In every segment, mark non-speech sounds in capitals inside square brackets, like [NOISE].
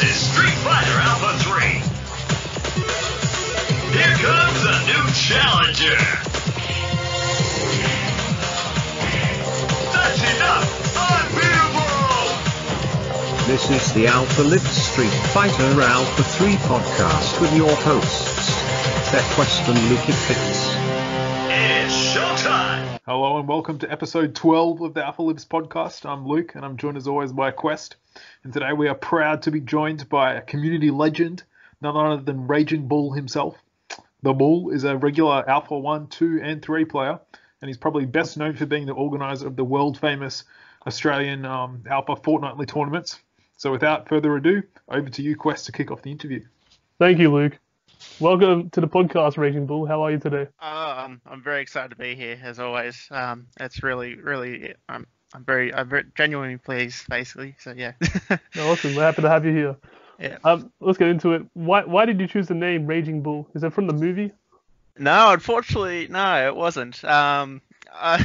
This is Street Fighter Alpha 3. Here comes a new challenger. That's enough. Unbeatable. This is the Alpha Lives Street Fighter Alpha 3 podcast with your hosts, TechQuest and Luke Fitz. It's showtime. Hello and welcome to episode 12 of the Alpha Lives podcast. I'm Luke and I'm joined as always by Quest. And today we are proud to be joined by a community legend, none other than Raging Bull himself. The Bull is a regular Alpha 1, 2, and 3 player, and he's probably best known for being the organizer of the world famous Australian um, Alpha fortnightly tournaments. So without further ado, over to you, Quest, to kick off the interview. Thank you, Luke. Welcome to the podcast, Raging Bull. How are you today? I'm I'm very excited to be here as always. Um, it's really really I'm I'm very I'm very genuinely pleased basically. So yeah. [LAUGHS] Awesome. We're happy to have you here. yeah. Um, let's get into it. Why why did you choose the name Raging Bull? Is it from the movie? No, unfortunately, no, it wasn't. Um, [LAUGHS] I,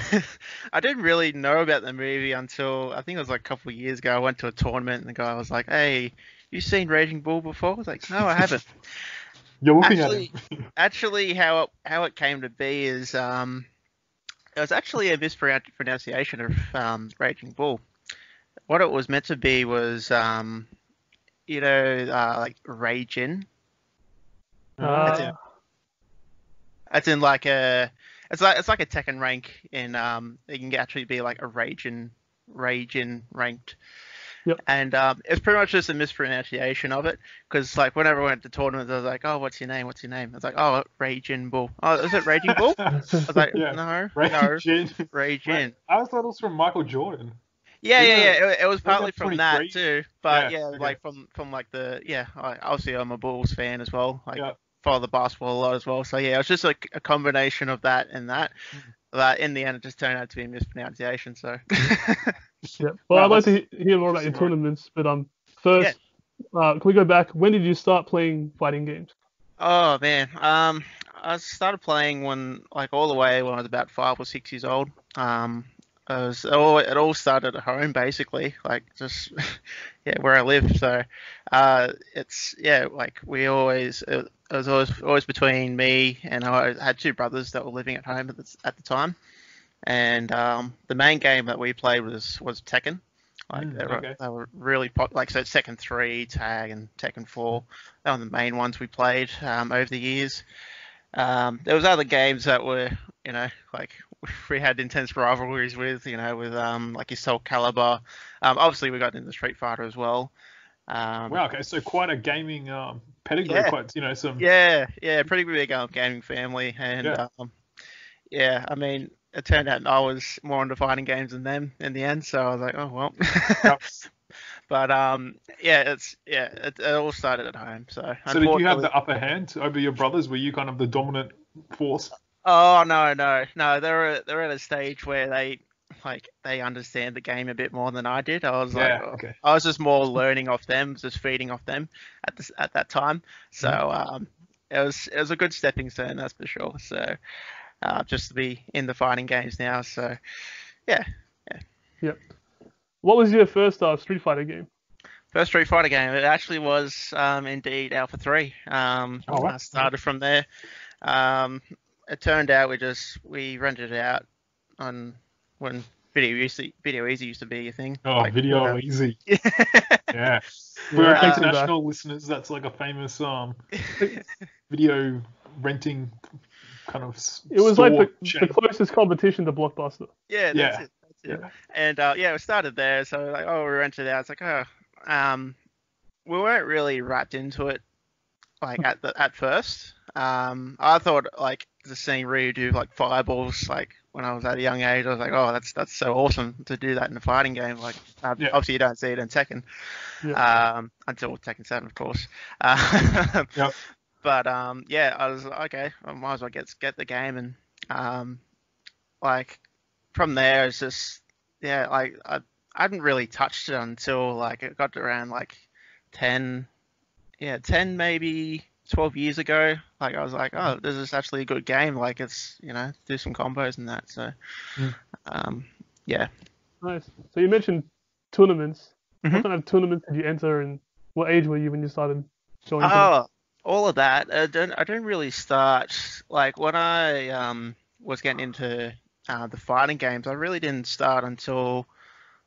I didn't really know about the movie until I think it was like a couple of years ago. I went to a tournament and the guy was like, "Hey, you seen Raging Bull before?" I was like, "No, I haven't." [LAUGHS] You're looking Actually- at him. actually, how it, how it came to be is um, it was actually a mispronunciation of um, Raging Bull. What it was meant to be was, um, you know, uh, like Raging. That's Uh, it. That's in like a, it's like it's like a Tekken rank in um, it can actually be like a Raging, Raging ranked. Yep. And um, it's pretty much just a mispronunciation of it, because like whenever I went to tournaments, I was like, "Oh, what's your name? What's your name?" I was like, "Oh, Raging Bull." Oh, is it Raging Bull? [LAUGHS] I was like, Yeah. "No, no, Raging. Raging." I was thought it was from Michael Jordan. Yeah, yeah, yeah. It, it was partly from that 23? too, but Yeah, yeah, okay. like from from like the yeah. I, obviously, I'm a Bulls fan as well. Like Yeah. follow the basketball a lot as well. So yeah, it was just like a combination of that and that. Mm-hmm. In the end, it just turned out to be a mispronunciation. So [LAUGHS] [LAUGHS] yeah. Well, I'd like to hear more about your tournaments, but um, first, uh, can we go back? When did you start playing fighting games? Oh man, um, I started playing when like all the way when I was about five or six years old. Um, I was all it all started at home basically, like just [LAUGHS] yeah where I live. So, uh, it's yeah like we always it, it was always always between me and I had two brothers that were living at home at the at the time, and um, the main game that we played was was Tekken. Like Mm, they, were, okay. they were really pop, like so Tekken 3, Tag, and Tekken 4. They were the main ones we played um, over the years. Um, there was other games that were, you know, like [LAUGHS] we had intense rivalries with, you know, with um, like your Soul Calibur. Um, obviously, we got into Street Fighter as well. Um, Wow. Okay. So quite a gaming um, pedigree. Yeah. Quite you know some. Yeah, yeah, pretty big um, gaming family, and Yeah. um, yeah, I mean, it turned out I was more into fighting games than them in the end, so I was like, oh well. Yep. [LAUGHS] [LAUGHS] but um, yeah, it's yeah, it, it all started at home. So, So did you have the upper hand over your brothers? Were you kind of the dominant force? Oh no, no, no. They're they're at a stage where they like they understand the game a bit more than I did. I was like, Yeah, oh, okay. I was just more learning off them, just feeding off them at this at that time. So Mm-hmm. um, it was it was a good stepping stone, that's for sure. So uh, just to be in the fighting games now. So yeah, yeah. Yep. What was your first uh, Street Fighter game? First Street Fighter game. It actually was um, indeed Alpha 3. Um, Oh, wow. I started from there. Um, it turned out we just we rented it out on when Video Easy, Video Easy used to be a thing. Oh, Like, video [LAUGHS] uh, easy. yeah. Yeah. For Yeah, our I can international listeners, that's like a famous um [LAUGHS] video renting kind of. It was like the, the closest competition to Blockbuster. Yeah, that's Yeah. it. That's it. And uh, yeah, we started there. So like, oh, we rented it out. It's like, oh, um, we weren't really wrapped into it, like at the at first. Um, I thought like just seeing Ryu do like fireballs, like when I was at a young age, I was like, oh, that's that's so awesome to do that in a fighting game. Like, uh, Yeah. obviously you don't see it in Tekken, Yeah. um, until Tekken Seven, of course. Uh, [LAUGHS] Yep. But um, yeah, I was like, okay, I might as well get get the game and um, like from there it's just yeah like I, I hadn't really touched it until like it got around like 10 yeah 10 maybe 12 years ago like I was like oh this is actually a good game like it's you know do some combos and that so Mm. um yeah Nice. So you mentioned tournaments. Mhm. What kind of tournaments did you enter, and what age were you when you started joining? them? All of that. I don't. I didn't really start like when I um was getting into uh, the fighting games. I really didn't start until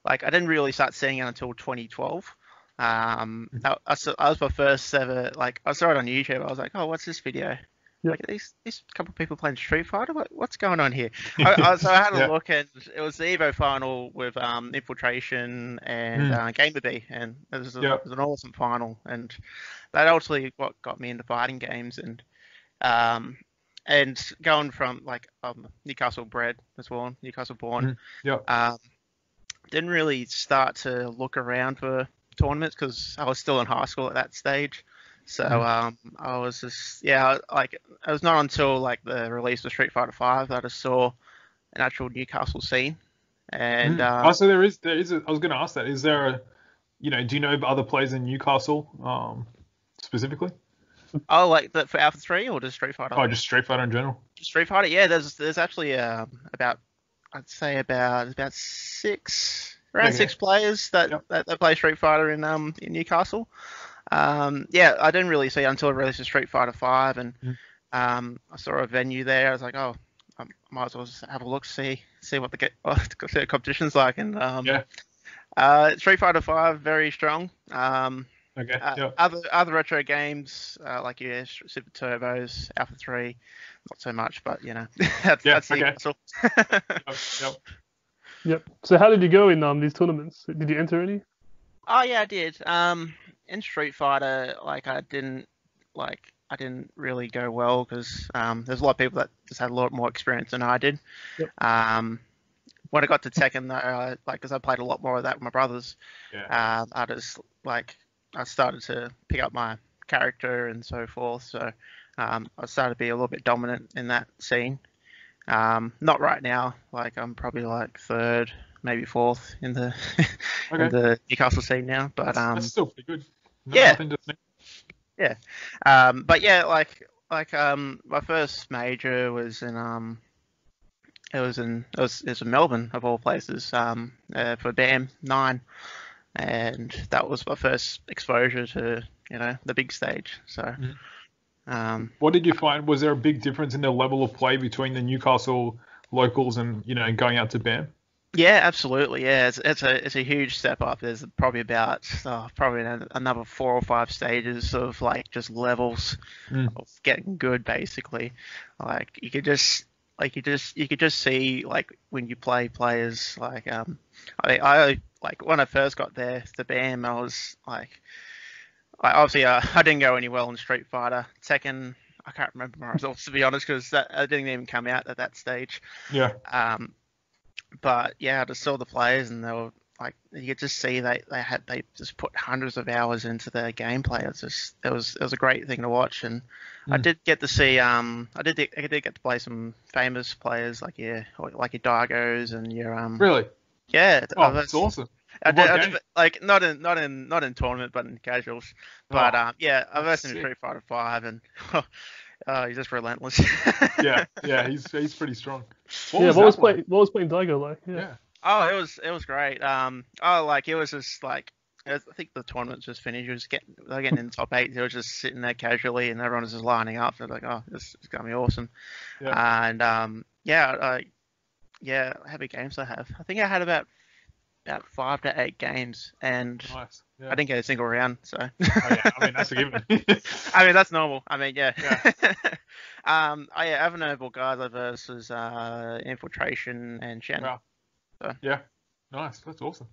like I didn't really start seeing it until 2012. Um, Mm-hmm. I, I, I was my first ever like I saw it on YouTube. I was like, oh, what's this video? Yeah. Like these these couple of people playing Street Fighter. What, what's going on here? [LAUGHS] I, I, so I had a look and it was the Evo final with um Infiltration and Mm. uh, Gamerbee, and it was, a, Yeah. it was an awesome final. And that ultimately what got me into fighting games and um and going from like um Newcastle bred as well, Newcastle born. Mhm. Yeah. Um, didn't really start to look around for tournaments because I was still in high school at that stage. So Mhm. um, I was just yeah, like it was not until like the release of Street Fighter Five that I saw an actual Newcastle scene. And Mm. uh, oh, so there is there is. A, I was going to ask that. Is there a, you know, do you know of other players in Newcastle, um, specifically? oh, like the, for Alpha Three or just Street Fighter? Oh, just Street Fighter in general. Street Fighter, yeah. There's there's actually um, about I'd say about about six around six players that, Yep. that, that play Street Fighter in um in Newcastle. Um, yeah, I didn't really see it until I released Street Fighter Five, and Mm. um, I saw a venue there. I was like, oh, I might as well just have a look, see see what the get [LAUGHS] see the competition's like, and um, Yeah. uh, Street Fighter Five very strong. Um, Okay. uh, yeah. Other other retro games uh, like yeah, Super Turbos, Alpha Three, not so much, but you know [LAUGHS] that's Yeah, that's the okay. console. Yep, yep. [LAUGHS] Yep. So how did you go in um these tournaments? Did you enter any? oh yeah, I did. Um, in Street Fighter, like I didn't like I didn't really go well because um, there's a lot of people that just had a lot more experience than I did. Yep. Um, when I got to Tekken, though, uh, like because I played a lot more of that with my brothers, Yeah. um, I just like I started to pick up my character and so forth. So um, I started to be a little bit dominant in that scene. Um, not right now. Like I'm probably like third, maybe fourth in the [LAUGHS] in the Newcastle scene now. But That's, um, that's still pretty good. Yeah. think. um, but yeah, like like um, my first major was in um, it was in it was, it was in Melbourne of all places um, uh, for BAM nine, and that was my first exposure to you know the big stage. So. Mhm. Um, What did you find? Was there a big difference in the level of play between the Newcastle locals and you know going out to BAM? Yeah, absolutely. Yeah, it's, it's a it's a huge step up. There's probably about oh, probably another four or five stages of like just levels Mm. of getting good, basically. Like you could just like you just you could just see like when you play players like um I I like when I first got there the BAM I was like I obviously uh, [LAUGHS] I didn't go any well in Street Fighter Tekken. I can't remember my results to be honest because that I didn't even come out at that stage. Yeah. Um, but yeah, I just saw the players and they were like, you could just see they, they had they just put hundreds of hours into their gameplay. It's just it was it was a great thing to watch, and I Mm. did get to see um I did I did get to play some famous players like your like your Daigos and your um Really? yeah Oh, I that's was- awesome. I did, I did, like not in not in not in tournament but in casuals. But Oh, um yeah, I versed in. Street Fighter Five and [LAUGHS] uh, he's just relentless. [LAUGHS] yeah, yeah, he's he's pretty strong. What yeah. was what that was like? playing? What was playing Daigo like? Yeah. Yeah. Oh, it was it was great. Um, oh, like it was just like I think the tournament just finished. It was getting they're getting in the top eight. They were just sitting there casually, and everyone was just lining up. They're like, oh, this is gonna be awesome. Yeah. And um, yeah, I, yeah, how many games I have? I think I had about about five to eight games, and Nice. Yeah. I didn't get a single round. So Oh, yeah. I mean, that's a given. [LAUGHS] I mean that's normal. I mean yeah. Yeah. [LAUGHS] um, oh yeah, Avanoble Gaza versus uh, Infiltration and Shen. wow. So- Yeah. Nice. That's awesome.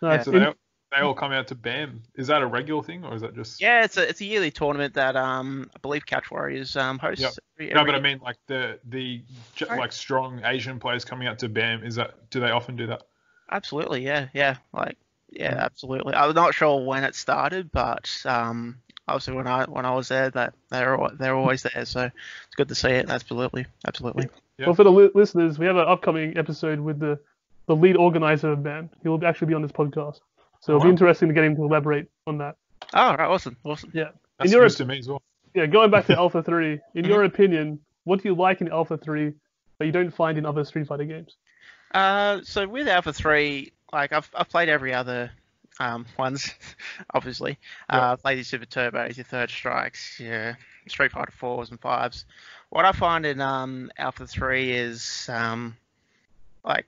Nice. So they, all- they all come out to BAM. Is that a regular thing or is that just? Yeah, it's a it's a yearly tournament that um I believe Catch Warriors um hosts. Yep. every- No, but I mean like the the like strong Asian players coming out to BAM. Is that do they often do that? Absolutely, yeah, yeah, like yeah, Mhm. absolutely. I'm not sure when it started, but um obviously when I when I was there, that they're they're always there, so it's good to see it. Absolutely, absolutely. Yeah. Well, for the li- listeners, we have an upcoming episode with the the lead organizer of BAM. He will actually be on this podcast, so it'll be Wow. interesting to get him to elaborate on that. Oh, right, awesome, awesome. Yeah. That's your- news to me as well. Yeah. Going back to Alpha Three, in [LAUGHS] your opinion, what do you like in Alpha Three that you don't find in other Street Fighter games? Uh, so with Alpha Three, like I've I've played every other um, ones, [LAUGHS] obviously. Uh, play your Super Turbos, your Third Strikes, your Street Fighter fours and fives. What I find in um, Alpha Three is um, like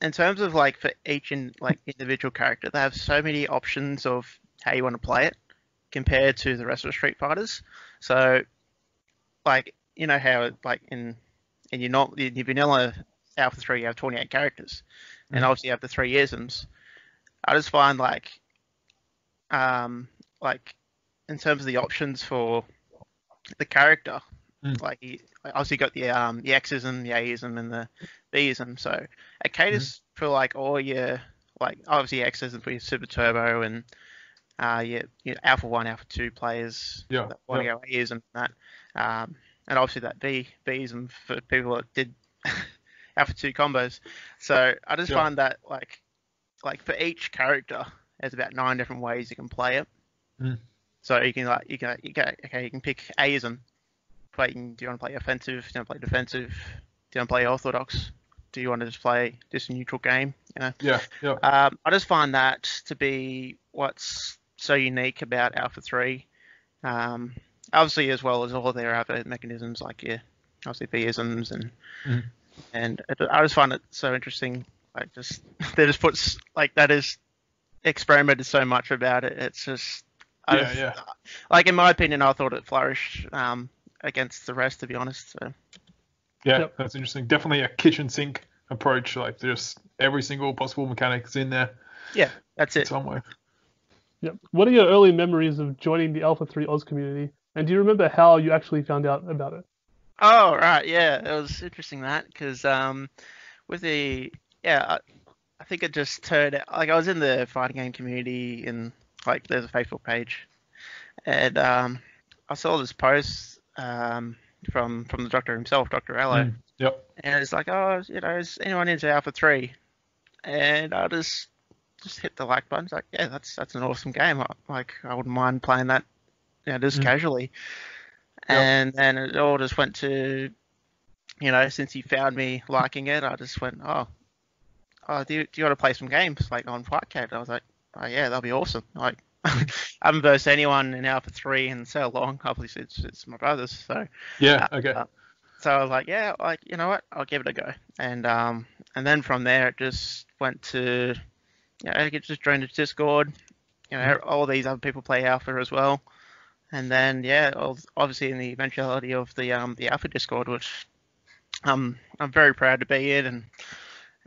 in terms of like for each in, like individual character, they have so many options of how you want to play it compared to the rest of the Street Fighters. So, like you know how like in in your not in your vanilla Alpha Three, you have 28 characters, and obviously you have the three isms. I just find like, um, like in terms of the options for the character, Mm. like you, like, obviously you got the um the Xism, the Aism, and the Vism. So it caters for like all your like obviously Xism for your Super Turbo and uh your, your Alpha One, Alpha Two players Yeah, that want to yeah. go Aism and that, um, and obviously that V Vism for people that did Alpha Two combos. So I just Yeah. find that like like for each character, there's about nine different ways you can play it. Mm. So you can like you can you can okay you can pick Aism. Play, do you want to play offensive? Do you want to play defensive? Do you want to play orthodox? Do you want to just play just a neutral game? You know. Yeah, yeah. Um, I just find that to be what's so unique about Alpha 3. Um, obviously, as well as all their other mechanisms like yeah, obviously Theisms and Mhm. And it, I just find it so interesting. Like just [LAUGHS] they just put like that is experimented so much about it. It's just I Yeah, yeah. Like in my opinion, I thought it flourished um, against the rest. To be honest, so Yeah, Yep. that's interesting. Definitely a kitchen sink approach. Like just every single possible mechanic is in there yeah, that's it. somewhere. Yep. What are your early memories of joining the Alpha 3 Oz community? And do you remember how you actually found out about it? Oh right, yeah, it was interesting that because um, with the yeah, I, I think it just turned out like I was in the fighting game community and like there's a Facebook page, and um, I saw this post um, from from the doctor himself, Doctor Allo, Mm. Yep. and it's like, oh, you know, is anyone into Alpha Three? And I just just hit the like button. It's like, yeah, that's that's an awesome game. I, like, I wouldn't mind playing that, you know, just Mm. casually. And then it all just went to, you know, since he found me liking it, I just went, oh, oh, do you, do you want to play some games like on Fightcade? I was like, oh yeah, that'll be awesome. Like, [LAUGHS] I haven't versed anyone in Alpha Three in so long. Obviously, it's, it's my brothers, so Yeah. Uh, Okay. uh, so I was like, yeah, like you know what, I'll give it a go. And um, and then from there it just went to, you know, I just join the Discord. You know, all these other people play Alpha as well. And then yeah, obviously in the eventuality of the um the Alpha Discord, which um I'm very proud to be in, and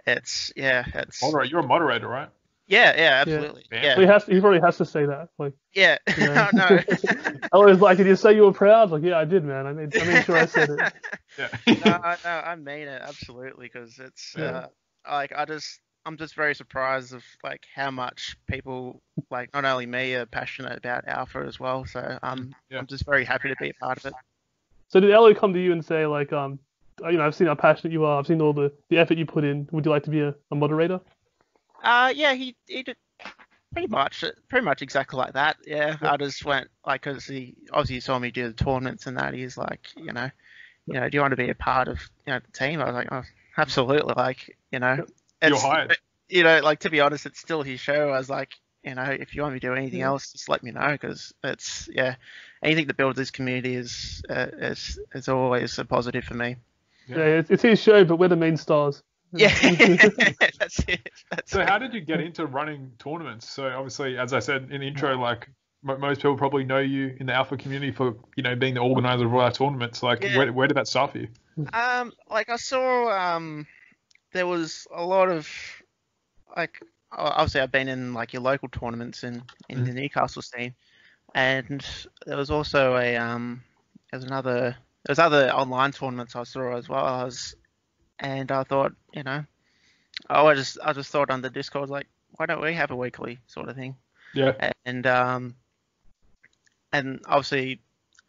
it's yeah, it's Moderator. You're a moderator, right? yeah, yeah, absolutely, Yeah. yeah, He has. To, He probably has to say that. Like, yeah. Yeah. [LAUGHS] no, [LAUGHS] I was like, did you say you were proud? Like, yeah, I did, man. I made, I made sure I said it. [LAUGHS] Yeah. no, I- no, I mean it absolutely because it's Yeah. uh, like I just I'm just very surprised of like how much people like not only me are passionate about Alpha as well. So um, Yeah. I'm just very happy to be a part of it. So did Ellie come to you and say like, um, you know, I've seen how passionate you are. I've seen all the, the effort you put in. Would you like to be a, a moderator? Uh, yeah, he he did pretty much pretty much exactly like that. Yeah, I just went like because he obviously saw me do the tournaments and that. He's like, you know, you know, do you want to be a part of you know the team? I was like, oh, absolutely. Like, you know, You're hired. you know, like to be honest, it's still his show. I was like, you know, if you want me to do anything Yeah. else, just let me know because it's yeah, anything that builds this community is uh, is is always a positive for me. Yeah. Yeah, it's, it's his show, but we're the main stars. Yeah, [LAUGHS] that's it. That's So it. how did you get into running tournaments? So obviously, as I said in the intro, like mo most people probably know you in the Alpha community for you know being the organizer of all our tournaments. Like, Yeah. where, where did that start for you? Um, like I saw, um, there was a lot of, like, obviously I've been in like your local tournaments in in the Newcastle scene, and there was also a um, there's another there's other online tournaments I saw as well. I was, and I thought, you know, I just I just thought on the Discord like, why don't we have a weekly sort of thing? Yeah. and um, and obviously,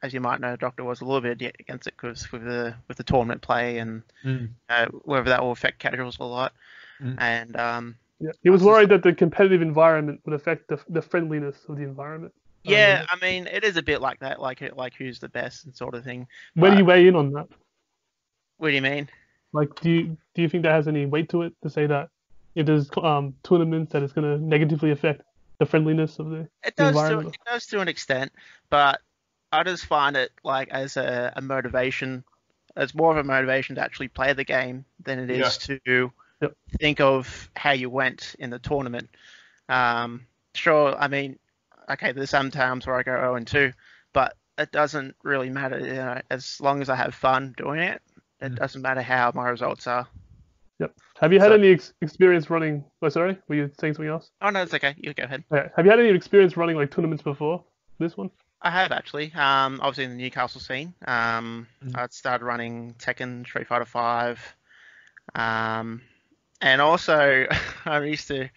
as you might know, Doctor was a little bit against it because with the with the tournament play and Mm. uh, whether that will affect casuals a lot, Mm. and um, Yeah. He was worried that the competitive environment would affect the, the friendliness of the environment. yeah, I mean, it is a bit like that, like like who's the best and sort of thing. Where do you weigh in on that? What do you mean? Like, do you do you think that has any weight to it to say that if there's um tournaments that it's going to negatively affect the friendliness of the It does to, environment. it does to an extent, but I just find it like as a, a motivation. It's more of a motivation to actually play the game than it is to Yep. think of how you went in the tournament. Um, sure, I mean, okay, there's some times where I go 0 and 2, but it doesn't really matter. You know, as long as I have fun doing it, it Mm. doesn't matter how my results are. Yep. Have you had So- any ex- experience running? Oh, sorry, were you saying something else? Oh no, it's okay. You go ahead. Okay. Have you had any experience running like tournaments before this one? I have actually. Um, obviously in the Newcastle scene. Um, Mhm. I started running Tekken, Street Fighter Five, um, and also [LAUGHS] I used to I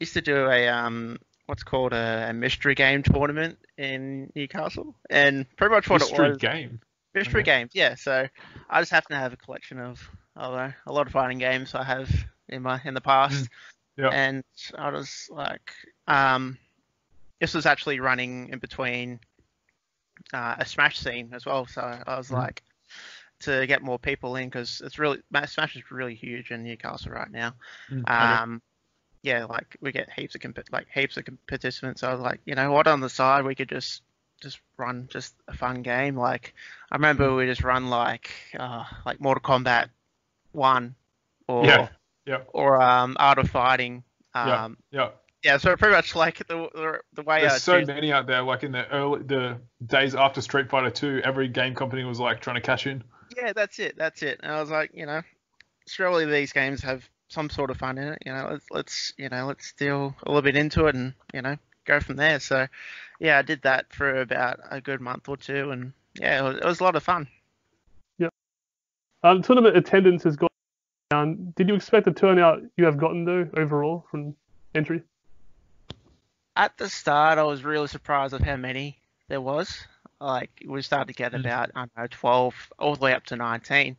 used to do a um, what's called a, a mystery game tournament in Newcastle, and pretty much what Mystery it was game. mystery Okay. games. Yeah, so I just happen to have a collection of I don't know, a lot of fighting games I have in my in the past, Yeah. and I was like, um, this was actually running in between uh, a Smash scene as well. So I was Mhm. like, to get more people in because it's really Smash is really huge in Newcastle right now. Mm, okay. Um, yeah, like we get heaps of comp- like heaps of participants. So I was like, you know what, on the side we could just just run just a fun game. Like I remember we just run like uh, like Mortal Kombat one or Yeah. Yeah. or um, Art of Fighting. Um, Yeah. yeah, so pretty much like the the, the way I There's so choose- many out there. Like in the early the days after Street Fighter 2, every game company was like trying to cash in. Yeah, that's it. That's it. And I was like, you know, surely these games have some sort of fun in it. You know, let's, let's you know, let's deal a little bit into it and you know go from there. So, yeah, I did that for about a good month or two, and yeah, it was, it was a lot of fun. Um, tournament attendance has gone down. Did you expect the turnout you have gotten though overall from entry? At the start, I was really surprised of how many there was. Like we started to get Mm. about I don't know 12 all the way up to 19.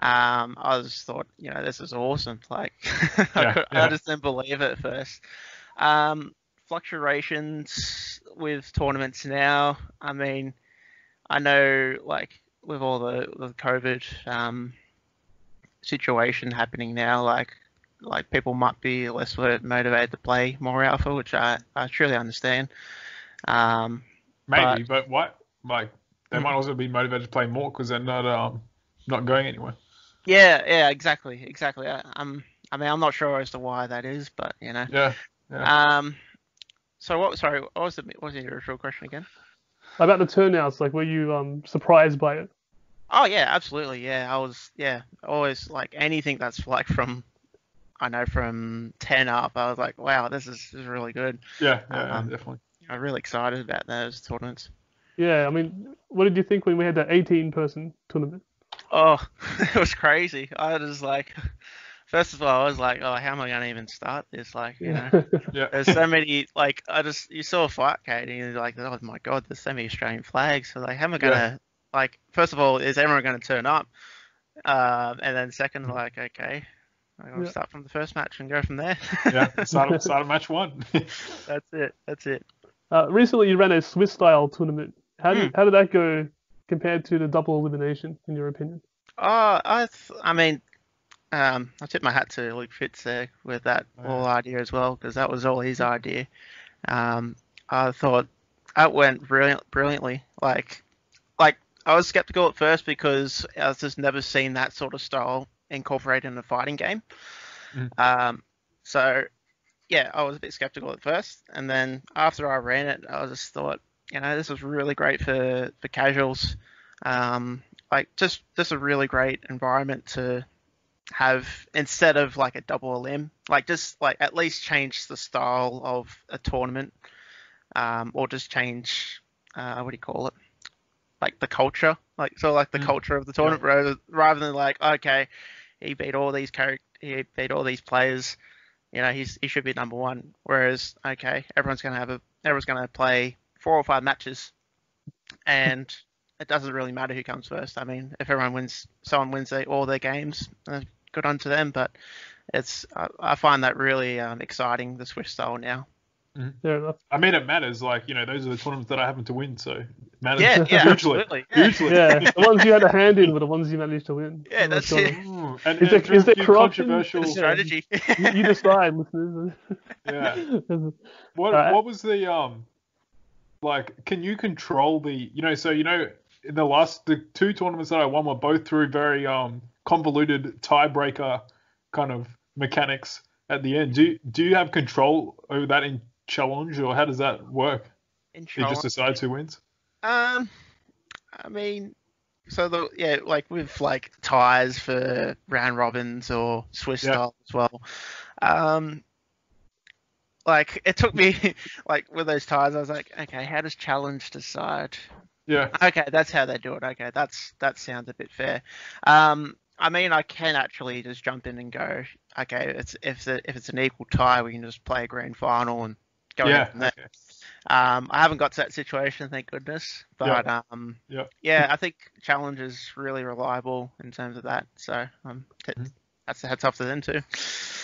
Um, I just thought, you know, this is awesome. Like [LAUGHS] I, Yeah, could- yeah. I just didn't believe it at first. Um, fluctuations with tournaments now. I mean, I know like with all the the COVID um, situation happening now, like like people might be less motivated to play more alpha, which I, I truly understand. Um, Maybe, but what? Like they Mm. might also be motivated to play more because they're not um not going anywhere. yeah, yeah, exactly, exactly. I, I'm, I mean, I'm not sure as to why that is, but you know. Yeah. Yeah. Um, so what? Sorry, what was the what was your original question again? About the turnouts, like were you um surprised by it? Oh yeah, absolutely. Yeah, I was. Yeah, always like anything that's like from, I know from ten up. I was like, wow, this is, this is really good. yeah. Yeah. um, definitely. I'm really excited about those tournaments. Yeah, I mean, what did you think when we had that 18 person tournament? Oh, [LAUGHS] it was crazy. I was like, [LAUGHS] first of all, I was like, oh, how am I gonna even start this? Like, you know, Yeah. [LAUGHS] there's so many. Like, I just you saw a Fightcade, and you're like, oh my god, there's so many Australian flags. So like, how am I gonna like? First of all, is everyone gonna turn up? Um, and then second, like, okay, I'm gonna Yeah. start from the first match and go from there. [LAUGHS] yeah. Start, start of match one. [LAUGHS] [LAUGHS] That's it. That's it. Uh, recently, you ran a Swiss style tournament. How did Hmm. how did that go compared to the double elimination, in your opinion? Oh, I, th- I mean, um, I tip my hat to Luke Fitz there with that Oh, whole yeah. idea as well, because that was all his idea. Um, I thought that went brilliant, brilliantly. Like, like I was skeptical at first because I've just never seen that sort of style incorporated in a fighting game. Mhm. Um, so yeah, I was a bit skeptical at first, and then after I ran it, I just thought, you know, this is really great for for casuals. Um, like just just a really great environment to have instead of like a double limb like just like at least change the style of a tournament um, or just change uh, what do you call it like the culture like so like the Mm. culture of the tournament rather, rather than like okay he beat all these characters he beat all these players you know he's he should be number one whereas okay everyone's gonna have a everyone's gonna play four or five matches and it doesn't really matter who comes first. I mean, if everyone wins, someone wins they, all their games, uh, good on to them. But it's I, I find that really um, exciting the Swiss style now. Fair enough. I mean, it matters. Like you know, those are the tournaments that I happen to win, so it matters Yeah, yeah, hugely. absolutely. Yeah. Hugely. Yeah, [LAUGHS] the ones you had a hand in were the ones you managed to win. Yeah, that's sort it. Mm, And, Is and there- through is a there corruption? controversial? Strategy. [LAUGHS] You, you decide, listeners. [LAUGHS] Yeah. What Alright. what was the um like can you control the you know so you know in the last the two tournaments that I won were both through very um convoluted tiebreaker kind of mechanics at the end. Do do you have control over that in Challonge or how does that work? In You just Challonge. decide who wins? Um, I mean, so the yeah, like with like ties for round robins or Swiss Yeah. style as well. Um, like it took me [LAUGHS] like with those ties, I was like, okay, how does Challonge decide? Yeah. Okay, that's how they do it. Okay, that's that sounds a bit fair. Um, I mean, I can actually just jump in and go, okay, it's if the, if it's an equal tie, we can just play a grand final and go Yeah. from there. okay. Um, I haven't got to that situation, thank goodness. But um, Yeah. yeah, I think Challonge is really reliable in terms of that. So um, t- Mhm. that's the heads off to them too.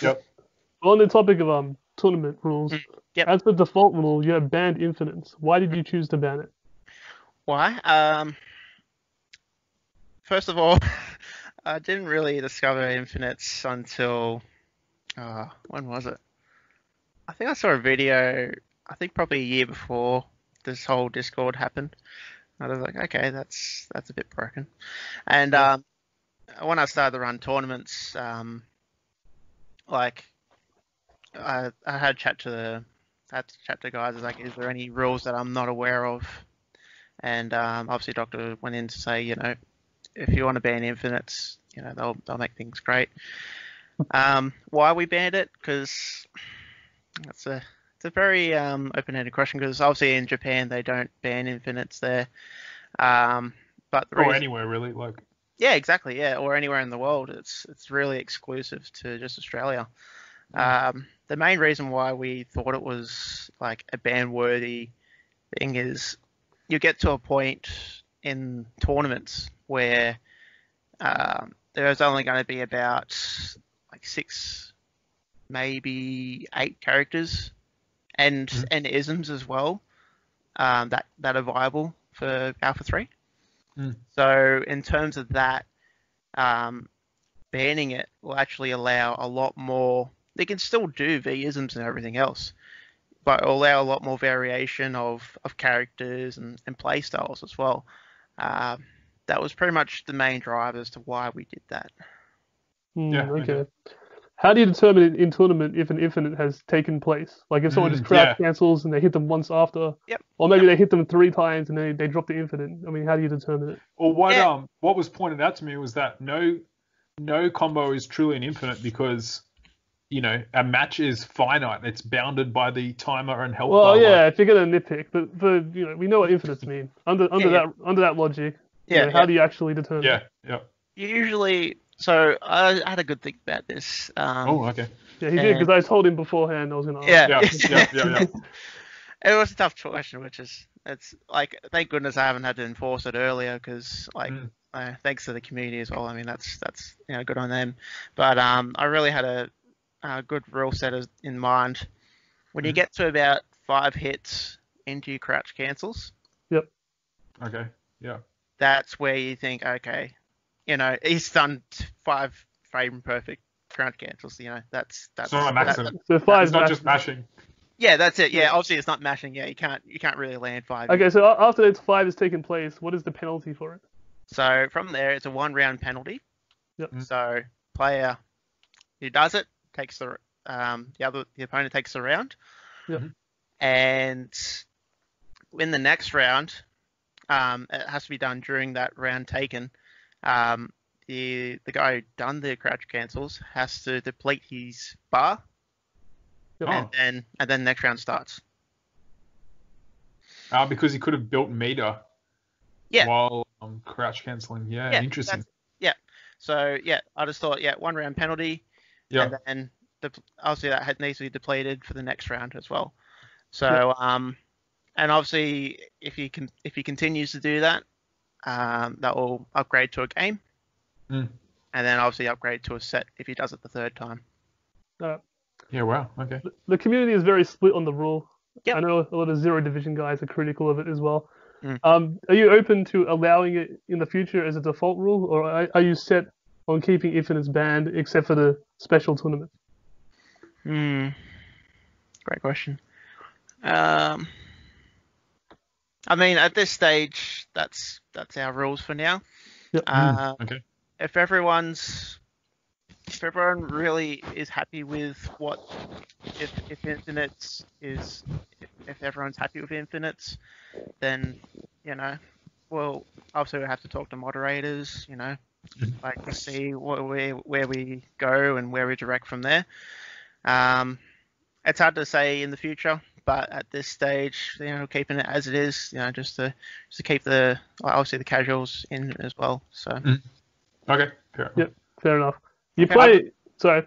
Yep. [LAUGHS] On the topic of um tournament rules, Mm, yep. as the default rule, you have banned infinites. Why did you choose to ban it? Why? Um, first of all, [LAUGHS] I didn't really discover infinites until uh, when was it? I think I saw a video. I think probably a year before this whole Discord happened. I was like, okay, that's that's a bit broken. And Yeah. um, when I started to run tournaments, um, like I, I had chat to the had to chat to guys. Like, is there any rules that I'm not aware of? And um, obviously, Doctor went in to say, you know, if you want to ban infinites, you know, they'll they'll make things great. [LAUGHS] Um, why we banned it? Because that's a it's a very um, open-ended question. Because obviously in Japan they don't ban infinites there. Um, but the Or reason, anywhere really. Like yeah, exactly. Yeah, or anywhere in the world. It's it's really exclusive to just Australia. Um, the main reason why we thought it was like a ban-worthy thing is you get to a point in tournaments where um, there's only going to be about like six, maybe eight characters, and Mhm. and isms as well um, that that are viable for Alpha Three. Mm. So in terms of that, um, banning it will actually allow a lot more. They can still do V-isms and everything else, but it'll allow a lot more variation of, of characters and, and play styles as well. Um, that was pretty much the main drive as to why we did that. Hmm, Yeah, okay. Okay. How do you determine in, in tournament if an infinite has taken place? Like if someone Mm, just crouch yeah. cancels and they hit them once after, Yep. or maybe they hit them three times and they, they drop the infinite. I mean, how do you determine it? Or what Yeah. um what was pointed out to me was that no no combo is truly an infinite because you know a match is finite. It's bounded by the timer and health Well, bar. yeah, if you're gonna nitpick, but for you know, we know what infinites mean. Under under Yeah, that under that logic, you Yeah, how do you actually determine? yeah, yeah. Usually, so I had a good think about this. Um, Oh, okay. Yeah, he did because I told him beforehand I was gonna. ask. yeah, Yeah, yeah, yeah, yeah. [LAUGHS] it was a tough question, which is it's like thank goodness I haven't had to enforce it earlier because like Mm. uh, thanks to the community as well. I mean that's that's you know good on them, but um I really had a, a good rule set in mind. When you Mhm. get to about five hits into your crouch cancels, Yep. Okay. Yeah. that's where you think okay, you know he's done t- five frame perfect crouch cancels. You know that's that's It's not a that- maximum. So five. It's not just mashing. yeah that's it. Yeah, obviously it's not mashing. Yeah, you can't you can't really land five. Okay, so after those five has taken place, what is the penalty for it? So from there, it's a one round penalty. Yep. Mm. So player who does it takes the um, the other the opponent takes the round. Yep. Mhm. And in the next round, um, it has to be done during that round taken. Um, the the guy who done the crouch cancels has to deplete his bar, Yep. and Oh. then and then the next round starts. Uh, because he could have built meter Yeah. while um, crouch canceling. Yeah, Yeah, interesting. Yeah. So yeah, I just thought yeah, one round penalty. Yeah. and then the, obviously that had needs to be depleted for the next round as well. So um, and obviously if he can if he continues to do that, um, that will upgrade to a game, Mm. and then obviously upgrade to a set if he does it the third time. Uh, Yeah, wow. Okay. the community is very split on the rule. Yep. I know a lot of zero division guys are critical of it as well. Mm. Um, are you open to allowing it in the future as a default rule, or are, are you set on keeping infinites banned except for the special tournament? Hmm. Great question. Um, I mean, at this stage, that's that's our rules for now. Yep. Uh, Okay. if everyone's if everyone really is happy with what if if infinites is if, if everyone's happy with infinites then you know well obviously we have to talk to moderators you know like to see what, where where we go and where we direct from there um it's hard to say in the future but at this stage you know keeping it as it is you know just to just to keep the obviously the casuals in as well so Okay. Fair. Yep. Fair enough. You Okay, play. Sorry.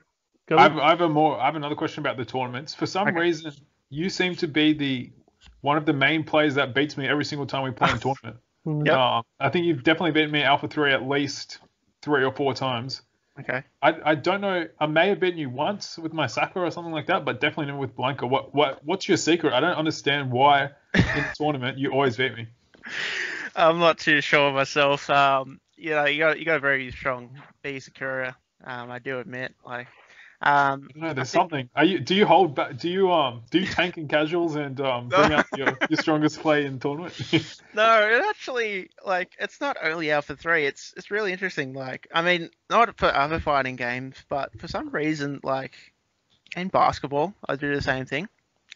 Go I've, I have a more. I have another question about the tournaments. For some Okay. reason, you seem to be the one of the main players that beats me every single time we play in [LAUGHS] tournament. Mm. Yep. Um, I think you've definitely beaten me Alpha Three at least three or four times. Okay I, I don't know. I may have beaten you once with my Sakura or something like that, but definitely not with Blanka. What what what's your secret? I don't understand why in [LAUGHS] the tournament you always beat me. I'm not too sure myself. Um, you know, you got you got a very strong B Sakura. Um, I do admit, like, um, No, there's think- something. Are you do you hold back? Do you um do you tank in casuals and um bring out your, your strongest play in tournament? [LAUGHS] no, it actually like it's not only Alpha Three. It's it's really interesting. Like, I mean, not for other fighting games, but for some reason, like in basketball, I do the same thing.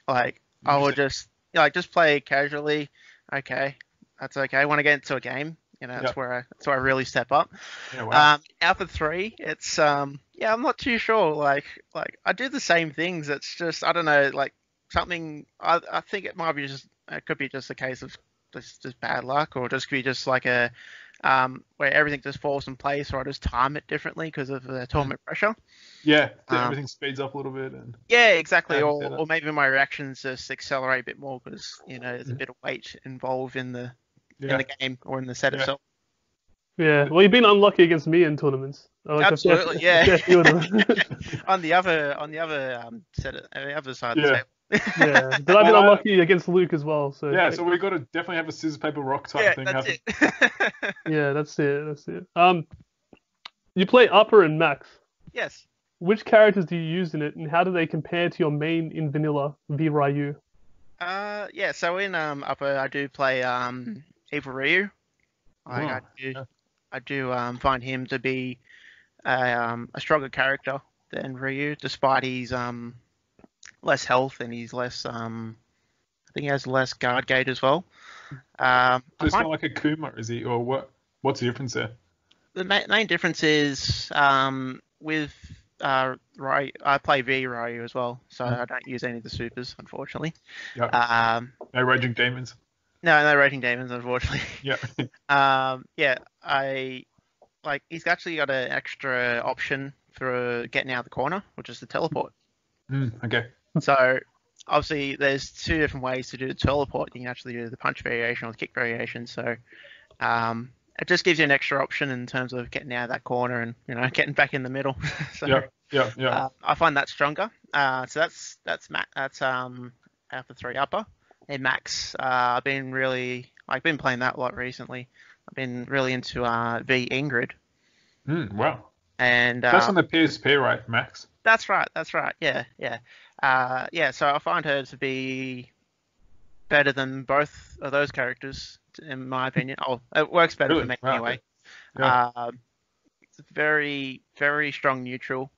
Like, I will just like just play casually. Okay, that's okay. I want to get into a game. You know, that's Yep. where I that's where I really step up. yeah, wow. Um, Alpha three, it's um, yeah, I'm not too sure. Like, like I do the same things. It's just I don't know, like something. I I think it might be just it could be just a case of just just bad luck, or just could be just like a um where everything just falls in place, or I just time it differently because of the tournament pressure. yeah, um, everything speeds up a little bit and Yeah, exactly. Or, or maybe my reactions just accelerate a bit more because you know there's a Mhm. bit of weight involved in the yeah. in the game or in the set Yeah. itself. Yeah. Well, you've been unlucky against me in tournaments. Like Absolutely, yeah. fair few of [LAUGHS] on the other on the other um set of, uh, the other side of Yeah. the table. [LAUGHS] yeah. But I've been Well, I- unlucky against Luke as well. So Yeah, so we've got to definitely have a scissors paper rock type yeah, thing that's happen. it. [LAUGHS] yeah, that's it. That's it. Um, you play Upper and Max. yes. Which characters do you use in it, and how do they compare to your main in vanilla V Ryu? Uh, yeah. So in um upper, I do play um Evil Ryu. Like, I Oh, do, yeah. I do um find him to be a, um a stronger character than Ryu, despite he's um less health and he's less um I think he has less guard gauge as well. Um, I So it's find not like Akuma, is he? Or what? What's the difference there? the ma- main difference is um with uh Ryu, I play V Ryu as well, so Mm. I don't use any of the supers unfortunately. Yeah. Um, No raging demons. No, no raging demons unfortunately. [LAUGHS] Yeah. [LAUGHS] Um, yeah, I like he's actually got an extra option for getting out of the corner, which is the teleport. Mm, okay. [LAUGHS] So obviously there's two different ways to do the teleport. You can actually do the punch variation or the kick variation. So um, it just gives you an extra option in terms of getting out of that corner and you know getting back in the middle. so Yeah. Yeah. Yeah. uh, I find that stronger. Uh, so that's that's ma- that's um Alpha three upper. And Max, uh, I've been really I've been playing that a lot recently. I've been really into uh, V Ingrid, Mm, wow. and uh, That's on the PSP, right, Max? that's right, that's right, yeah, yeah, uh, yeah. So I find her to be better than both of those characters, in my opinion. Oh, it works better Really? for me Wow, anyway. Yeah. It's very, very strong neutral.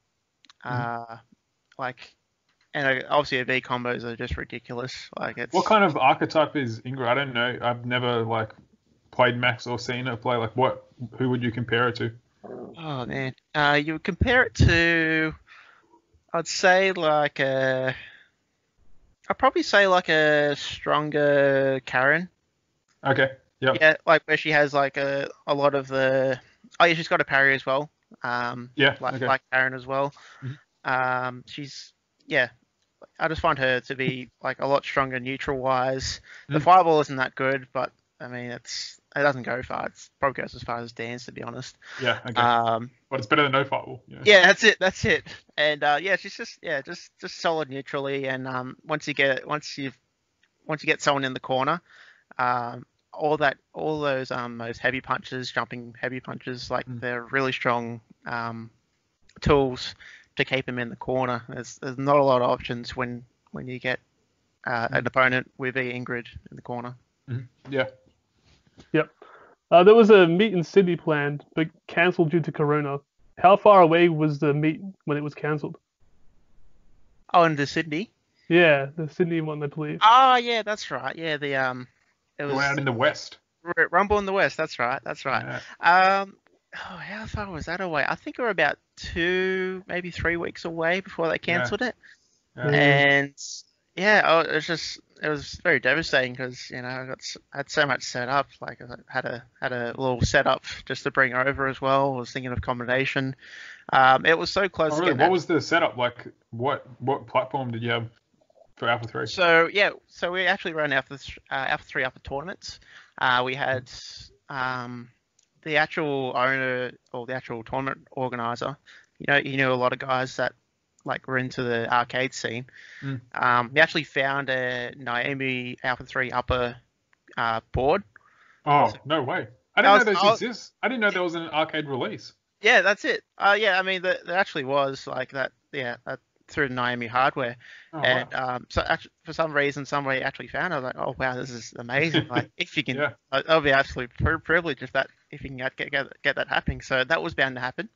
Uh, like, and uh, obviously the V combos are just ridiculous. Like it's What kind of archetype is Ingrid? I don't know. I've never like played Max or seen her play. Like, what? Who would you compare it to? Oh man, uh, you would compare it to, I'd say like a, I'd probably say like a stronger Karin. Okay. Yep. Yeah, like where she has like a a lot of the. Oh yeah, she's got a parry as well. Um, Yeah. like okay. like Karin as well. Mhm. Um, she's yeah. I just find her to be like a lot stronger neutral wise. The Mm. fireball isn't that good, but I mean it's it doesn't go far. It probably goes as far as Dan's to be honest. yeah. Okay. Um, but it's better than no fireball. Yeah. yeah, that's it. That's it. And uh, yeah, she's just yeah, just just solid neutrally. And um, once you get once you've once you get someone in the corner, um, all that all those um those heavy punches, jumping heavy punches, like Mm. they're really strong um tools to keep him in the corner. There's there's not a lot of options when when you get uh, Mm. an opponent with E Ingrid in the corner. Yeah. Uh, there was a meet in Sydney planned, but cancelled due to Corona. How far away was the meet when it was cancelled? Oh, and the Sydney. Yeah, the Sydney one, I believe. Oh yeah, that's right. Yeah, the um, it was out in the west. R- Rumble in the West. That's right. That's right. Yeah. Um, oh, how far was that away? I think we were about two, maybe three weeks away before they cancelled it. Yeah. And yeah, oh, it was just it was very devastating because you know I got s- had so much set up. Like I had a had a little setup just to bring over as well. I was thinking of accommodation. Um, it was so close. Oh, really? What that- was the setup like? What what platform did you have for Alpha Three? So yeah, so we actually ran Alpha uh, Alpha three Alpha tournaments. Uh, we had um, the actual owner or the actual tournament organizer. You know, you know a lot of guys that like were into the arcade scene. Mm. Um, we actually found a Naomi Alpha three Upper uh, board. Oh no way! I didn't know was- those I was- exist. I didn't know there was an arcade release. Yeah, that's it. Uh, yeah, I mean, there, there actually was like that. Yeah, that, through Naomi hardware. Oh, and wow. um, so actually, for some reason, somebody actually found. it. I was like, oh wow, this is amazing! [LAUGHS] Like, if you can, Yeah. uh, that'll be absolute pri- privilege if that if you can get, get get that happening. So that was bound to happen.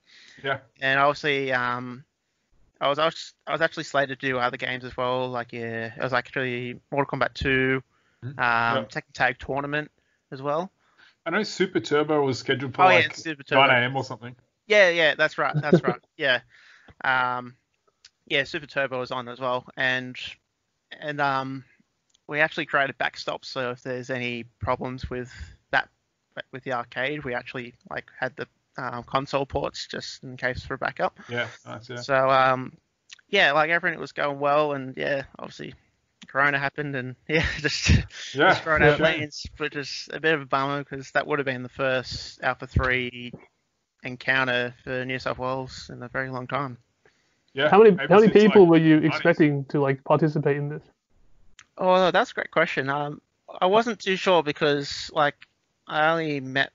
Yeah. And obviously, um, I was I was I was actually slated to do other games as well. Like yeah, it was actually Mortal Kombat 2, Mhm. um, Yeah. Tekken Tag Tournament as well. I know Super Turbo was scheduled for Oh, yeah, like Super Turbo. 9 a.m. or something. Yeah, yeah, that's right. [LAUGHS] That's right. Yeah. Um, yeah, Super Turbo was on as well, and and um, we actually created backstops. So if there's any problems with with the arcade, we actually like had the um, console ports just in case for backup. Yeah, nice. Yeah. So um, yeah, like everything was going well, and yeah, obviously. Corona happened and [LAUGHS] yeah, just Yeah, [LAUGHS] just thrown yeah. out planes, which is a bit of a bummer because that would have been the first Alpha Three encounter for New South Wales in a very long time. Yeah. How many Maybe how many people like, were you 90s. expecting to like participate in this? Oh, that's a great question. Um, I wasn't too sure because like I only met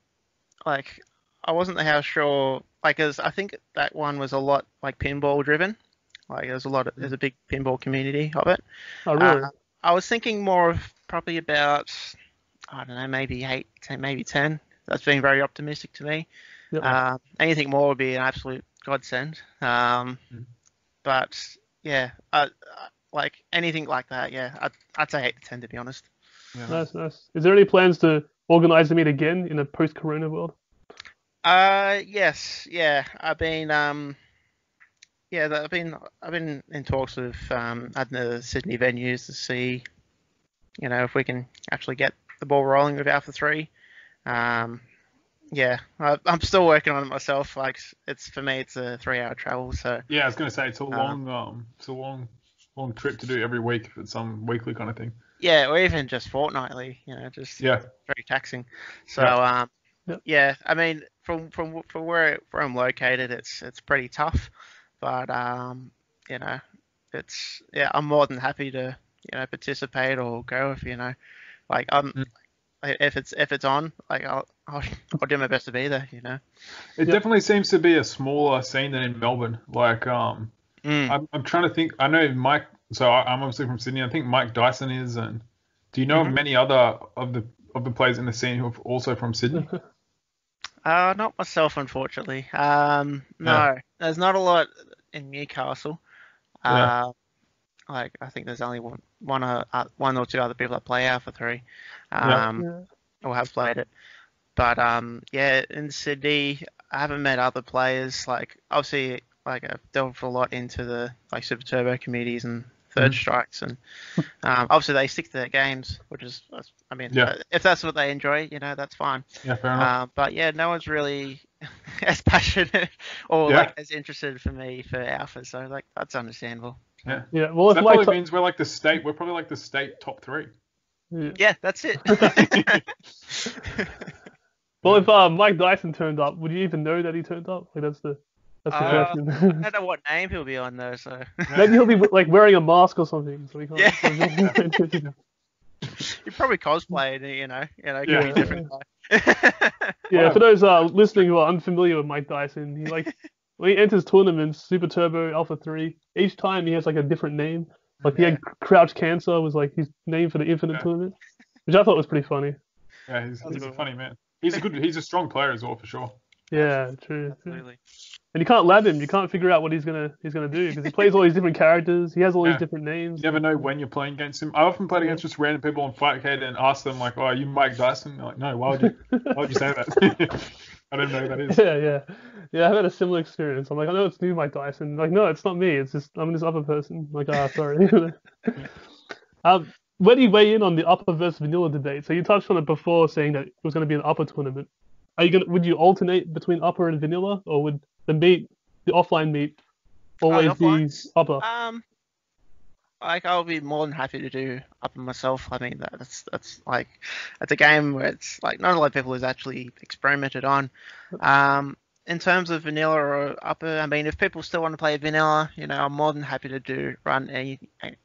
like I wasn't how sure like as I think that one was a lot like pinball driven. Like there's a lot of there's a big pinball community of it. Oh really? Uh, I was thinking more of probably about I don't know maybe eight, ten, maybe ten. That's being very optimistic to me. Yeah. Uh, anything more would be an absolute godsend. Um, Mhm. but yeah, like anything like that, yeah, I'd, I'd say eight to ten to be honest. Yeah, nice, nice. Is there any plans to organize the meet again in a post-corona world? Uh, yes, yeah, I've been um, yeah, I've been I've been in talks with um, other Sydney venues to see, you know, if we can actually get the ball rolling with Alpha Three. Um, yeah, I, I'm still working on it myself. Like it's for me, it's a three-hour travel, so Yeah, I was gonna say it's a Uh, long, um, it's a long, long trip to do every week if it's some weekly kind of thing. Yeah, or even just fortnightly, you know, just Yeah. very taxing. So Yeah. um, Yep. yeah, I mean, from from from where where I'm located, it's it's pretty tough, but um, you know, it's yeah, I'm more than happy to you know participate or go if you know, like I'm. Mm. If it's if it's on, like I'll, I'll I'll do my best to be there, you know. It Yeah. definitely seems to be a smaller scene than in Melbourne. Like, um, Mm. I'm, I'm trying to think. I know Mike. So I, I'm obviously from Sydney. I think Mike Dyson is. And do you know of Mhm. many other of the of the players in the scene who are also from Sydney? [LAUGHS] Uh, not myself, unfortunately. Um, no, Yeah. there's not a lot in Newcastle. Yeah. Uh, like I think there's only one, one, uh, uh, one or two other people that play Alpha Three, Yeah. um, Yeah. or have played it. But um, yeah, in Sydney, I haven't met other players. Like obviously, like I've delved a lot into the like Super Turbo communities and Third Mhm. Strikes, and um, obviously they stick to their games, which is, I mean, Yeah. uh, if that's what they enjoy, you know, that's fine. Yeah, fair enough. Uh, but yeah, no one's really [LAUGHS] as passionate or Yeah. like as interested for me for Alpha, so like that's understandable. yeah. Yeah. Well, if That Mike, probably means we're like the state. We're probably like the state top three. yeah. Yeah, that's it. [LAUGHS] [LAUGHS] well, if uh, Mike Dyson turned up, would you even know that he turned up? Like that's the that's the Uh, question. I don't know [LAUGHS] what name he'll be on though, so [LAUGHS] Maybe he'll be like wearing a mask or something. So we can't. Yeah. [LAUGHS] you probably cosplayed, you know, you know, could be Yeah. a different guy. Yeah, for those uh, listening who are unfamiliar with Mike Dyson, he like when he enters tournaments, Super Turbo, Alpha Three, each time he has like a different name. Like he had Crouch Cancer was like his name for the Infinite Yeah. tournament, which I thought was pretty funny. Yeah, he's, he's a funny man. He's a good. He's a strong player as well for sure. Yeah, true. true. And you can't lab him. You can't figure out what he's gonna he's gonna do because he plays all these different characters. He has all Yeah. these different names. You never know when you're playing against him. I often played against just random people on Fightcade and ask them like, "Oh, are you Mike Dyson?" They're like, "No, why would you? Why would you say that?" [LAUGHS] I don't know who that is. Yeah, yeah, yeah. I've had a similar experience. I'm like, I know it's new, Mike Dyson. Like, no, it's not me. It's just I'm this other person. like, ah, sorry. [LAUGHS] [LAUGHS] um, where do you weigh in on the upper versus vanilla debate? So you touched on it before, saying that it was going to be an upper tournament. Are you gonna? Would you alternate between upper and vanilla, or would the meet, the offline meet, always be offlines? upper? Um, like I'll be more than happy to do upper myself. I mean that- that's that's like it's a game where it's like not a lot of people has actually experimented on. Um, in terms of vanilla or upper, I mean if people still want to play vanilla, you know, I'm more than happy to do run any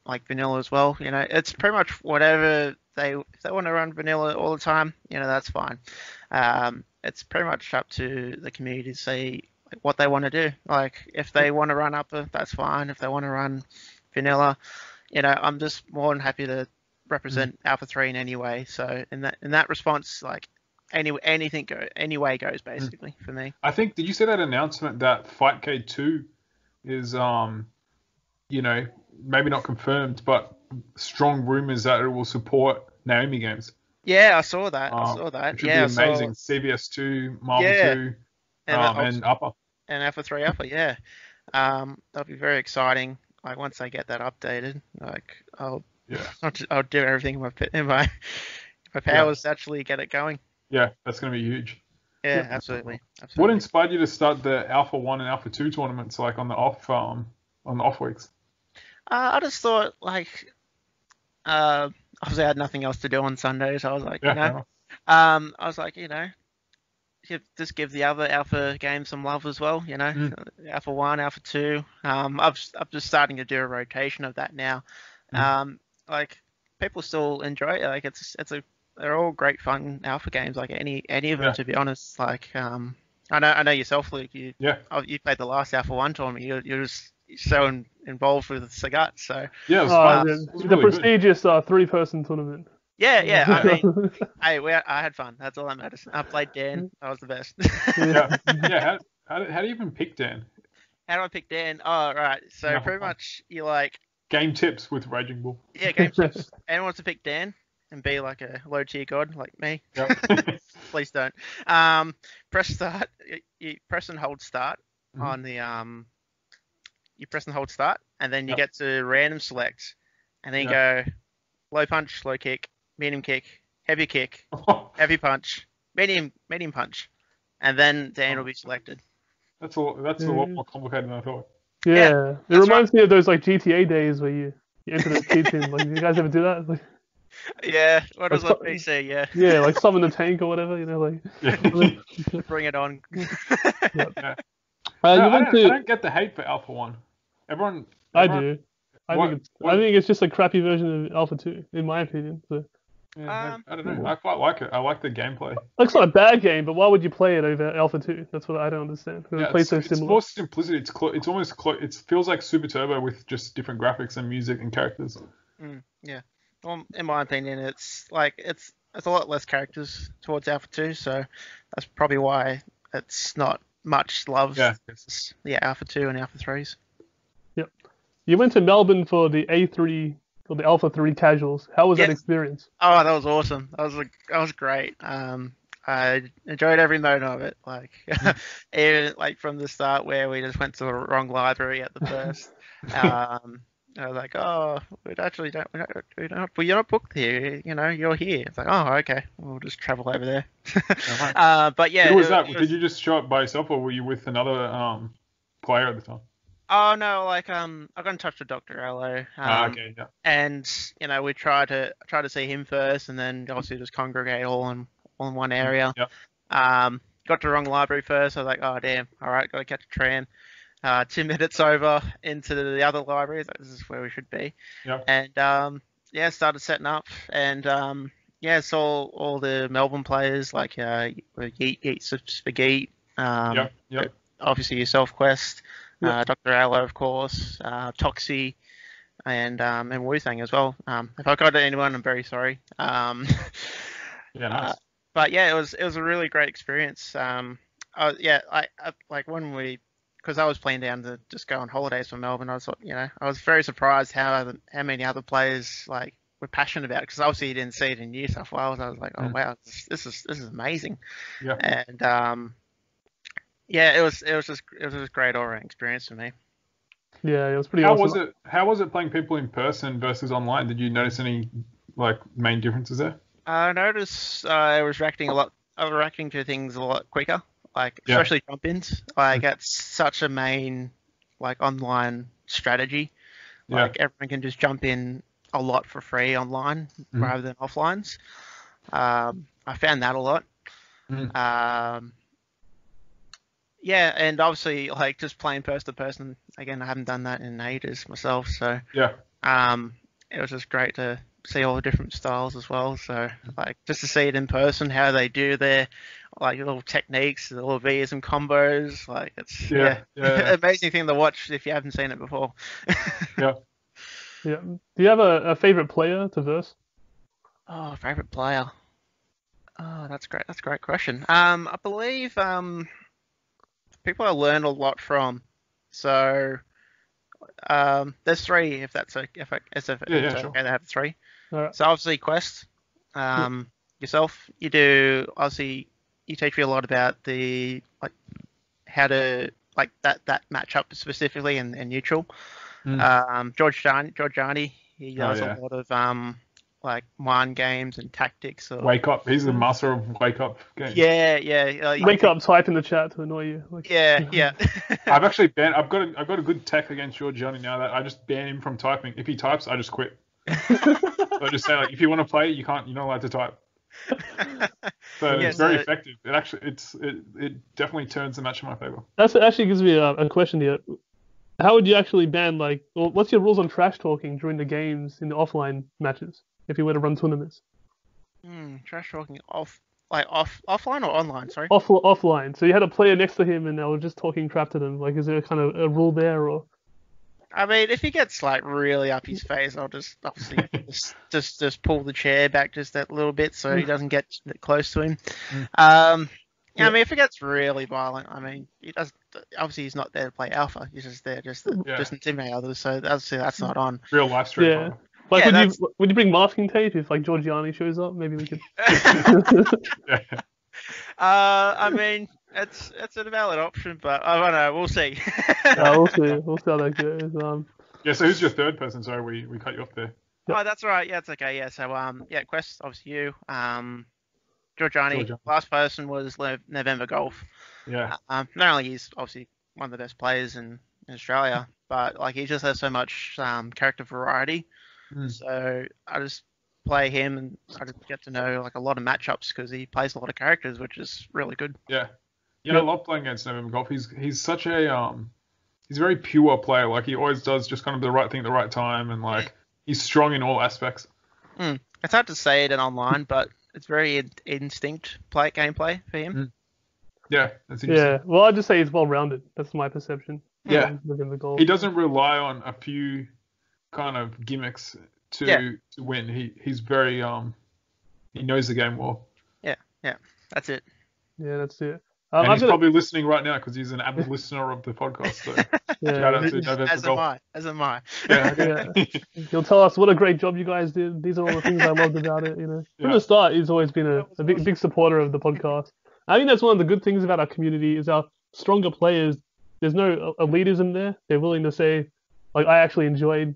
like vanilla as well. You know, it's pretty much whatever they if they want to run vanilla all the time, you know, that's fine. Um, it's pretty much up to the community to see like, what they want to do. Like if they want to run upper, that's fine. If they want to run vanilla, you know, I'm just more than happy to represent Alpha Three in any way. So in that in that response, like any anything go any way goes basically for me. I think did you see that announcement that Fightcade two is um, you know, maybe not confirmed, but strong rumors that it will support Naomi games. Yeah, I saw that. I Um, saw that. Which would yeah, be amazing. CVS two, Marvel Yeah. two, and, um, uh, and upper. and Alpha Three Alpha, yeah. Um, that'll be very exciting. Like once I get that updated, like I'll Yeah. [LAUGHS] I'll, I'll do everything in my in my [LAUGHS] my powers to actually get it going. Yeah, that's gonna be huge. Yeah, Yeah. absolutely. What inspired you to start the Alpha One and Alpha Two tournaments like on the off um on the off weeks? Uh, I just thought like, uh, obviously I had nothing else to do on Sundays. I was like, Yeah, you know, um, I was like, you know, give, just give the other Alpha games some love as well. You know, Mm. Alpha One, Alpha Two. Um, I've I'm just starting to do a rotation of that now. Mm. Um, like people still enjoy it. Like it's it's a they're all great fun Alpha games. Like any any of them Yeah. to be honest. Like um, I know I know yourself, Luke. You Yeah, oh, you played the last Alpha One tournament. You're you're just so in, involved with Sagat. So yeah, it was fun. the, It was the really good. prestigious uh, three-person tournament. Yeah, yeah. I mean, [LAUGHS] hey, we I had fun. That's all that matters. I played Dan. That was the best. Yeah, [LAUGHS] yeah. How, how, do, how do you even pick Dan? How do I pick Dan? Oh, right. So Yeah. pretty much you like Game tips with Raging Bull. yeah game tips. [LAUGHS] Anyone wants to pick Dan and be like a low tier god like me? Yep. Please don't. Um, press start. You, you press and hold start Mhm. on the um. You press and hold start, and then you Yep. get to random select, and then you go low punch, low kick, medium kick, heavy kick, [LAUGHS] heavy punch, medium medium punch, and then Dan will be selected. that's a that's a lot more complicated than I thought. Yeah, it that's reminds me of those like GTA days where you, you enter the cheat in. Like, you guys ever do that? Like, Yeah, what is That's that PC? Yeah, yeah, like summon the tank or whatever. You know, like. Yeah. [LAUGHS] bring it on. Uh, No, you I, don't, I to. don't get the hate for Alpha One. Everyone. I do. I What- think it's. what- I think it's just a crappy version of Alpha Two, in my opinion. So, Yeah, Um, I don't know. I quite like it. I like the gameplay. Looks like, not a bad game, but why would you play it over Alpha Two? That's what I don't understand. It Yeah, plays it's, so it's similar. more simplicity. It's clo- it's almost clo- it feels like Super Turbo with just different graphics and music and characters. Yeah, well, in my opinion, it's like it's it's a lot less characters towards Alpha Two, so that's probably why it's not much love. Yeah. versus, yeah, Alpha Two and Alpha Threes. Yep. You went to Melbourne for the A3 or the Alpha 3 casuals. How was that experience? Oh, that was awesome. That was a, that was great. Um, I enjoyed every moment of it. Like, [LAUGHS] even like from the start where we just went to the wrong library at the [LAUGHS] first. um, I was like, oh, we actually don't, we don't, we don't, well, you're not booked here. You know, you're here. It's like, oh, okay, we'll just travel over there. [LAUGHS] uh, but yeah, Who was it- that? it Did you just show up by yourself, or were you with another um player at the time? Oh no, like um, I got in touch with Doctor Allo. Um, ah, okay, yeah. and you know we try to try to see him first, and then obviously just congregate all in all in one area. Yep. Um, got to the wrong library first. I was like, oh damn, all right, got to catch a train. Uh, two [LAUGHS] minutes over into the other library. Like, this is where we should be. Yep. And um, yeah, started setting up and um, yeah, saw all the Melbourne players like uh, Yeet, Yeet Spaghetti, um, yep, yep. obviously yourself, Quest, Uh, Dr. Aloe, of course, uh, Toxie, and um, and Wu Tang as well. Um, if I got to anyone, I'm very sorry. Um, [LAUGHS] Yeah, nice. uh, but yeah, it was it was a really great experience. Um, uh, yeah, I, I like when we because I was planning down to just go on holidays from Melbourne. I was you know I was very surprised how how many other players like were passionate about it because obviously you didn't see it in New South Wales. I was like, oh Mm. wow, this, this is this is amazing. yeah. And um, yeah, it was it was just it was just a great all-round experience for me. Yeah, it was pretty How awesome. was it? How was it playing people in person versus online? Did you notice any like main differences there? I noticed uh, I was reacting a lot. I was reacting to things a lot quicker, like Yeah. especially jump ins. Like that's such a main like online strategy. Yeah. Like everyone can just jump in a lot for free online Mhm. rather than offlines. Um, I found that a lot. Mhm. Um, yeah, and obviously like just playing person to person. Again, I haven't done that in ages myself, so Yeah. um, it was just great to see all the different styles as well. So like just to see it in person, how they do their like little techniques, the little V's and combos. Like it's Yeah, yeah, yeah, yeah. [LAUGHS] amazing thing to watch if you haven't seen it before. [LAUGHS] Yeah. Yeah. Do you have a, a favorite player to verse? oh, favorite player. Oh, that's great. That's a great question. Um, I believe um, people I learned a lot from. So um, there's three. If that's a, if, I, if, if Yeah, yeah, it's sure. okay to have three. Alright. So obviously Quest, um, yourself, you do obviously you teach me a lot about the like how to like that that matchup specifically and, and neutral. Mm. Um, George Jani, he Oh, does yeah. a lot of um like mind games and tactics. Or, Wake up. He's the master of wake up games. yeah, yeah, uh, Wake up, type in the chat to annoy you. Like, Yeah, [LAUGHS] yeah. [LAUGHS] I've actually banned. I've got a, I've got a good tech against your Johnny now that I just ban him from typing. If he types, I just quit. [LAUGHS] so I just say like, if you want to play, you can't. You're not allowed to type. So Yeah, it's very so- effective. It actually, it's it, it definitely turns the match in my favor. That's actually gives me a, a question here. How would you actually ban like, well, what's your rules on trash talking during the games in the offline matches if you were to run tournaments? Hmm, trash talking off like off offline or online? Sorry. Off offline. So you had a player next to him and they were just talking crap to them. Like, is there kind of a rule there or? I mean, if he gets like really up his face, I'll just obviously just, [LAUGHS] just just pull the chair back just that little bit so he doesn't get close to him. Um, yeah, I mean, if it gets really violent, I mean, he does. Obviously, he's not there to play alpha. He's just there just to, Yeah. just intimidate others. So obviously, that's not on. Real life stream. Yeah. Like, Yeah, would that's- you would you bring masking tape if like Giorgiani shows up? Maybe we could. Yeah. [LAUGHS] Uh, I [LAUGHS] mean, it's it's a valid option, but I don't know. We'll see. Uh, we'll [LAUGHS] see. We'll see how that goes. Um, Yeah. So who's your third person? Sorry, we, we cut you off there. Oh, that's all right. Yeah, it's okay. Yeah, so um, yeah, Quest, obviously you. Um, Giorgiani, Giorgiani. last person was Le- November Golf. Yeah. Um, not only he's obviously one of the best players in, in Australia, but like he just has so much um, character variety. Mm. So I just play him and I just get to know like a lot of matchups because he plays a lot of characters, which is really good. Yeah. Yeah, I love playing against November Golf. He's he's such a um he's a very pure player. Like he always does just kind of the right thing at the right time and like he's strong in all aspects. It's hard to say it in online, but it's very in- instinct play gameplay for him. Yeah, that's interesting. yeah. Well, I'd just say he's well rounded. That's my perception. Yeah. um, Within the goal. He doesn't rely on a few kind of gimmicks to Yeah. to win. He he's very um he knows the game well. Yeah, yeah, that's it. Yeah, that's it. Um, and I've he's got a- probably listening right now because he's an avid listener of the podcast. So [LAUGHS] yeah, shout out to. November As am Golf. I. As am I. Yeah, [LAUGHS] okay. He'll tell us what a great job you guys did. These are all the things I loved about it. You know, from the start, he's always been a, a big, big supporter of the podcast. I think that's one of the good things about our community is our stronger players. There's no uh, elitism there. They're willing to say, like, I actually enjoyed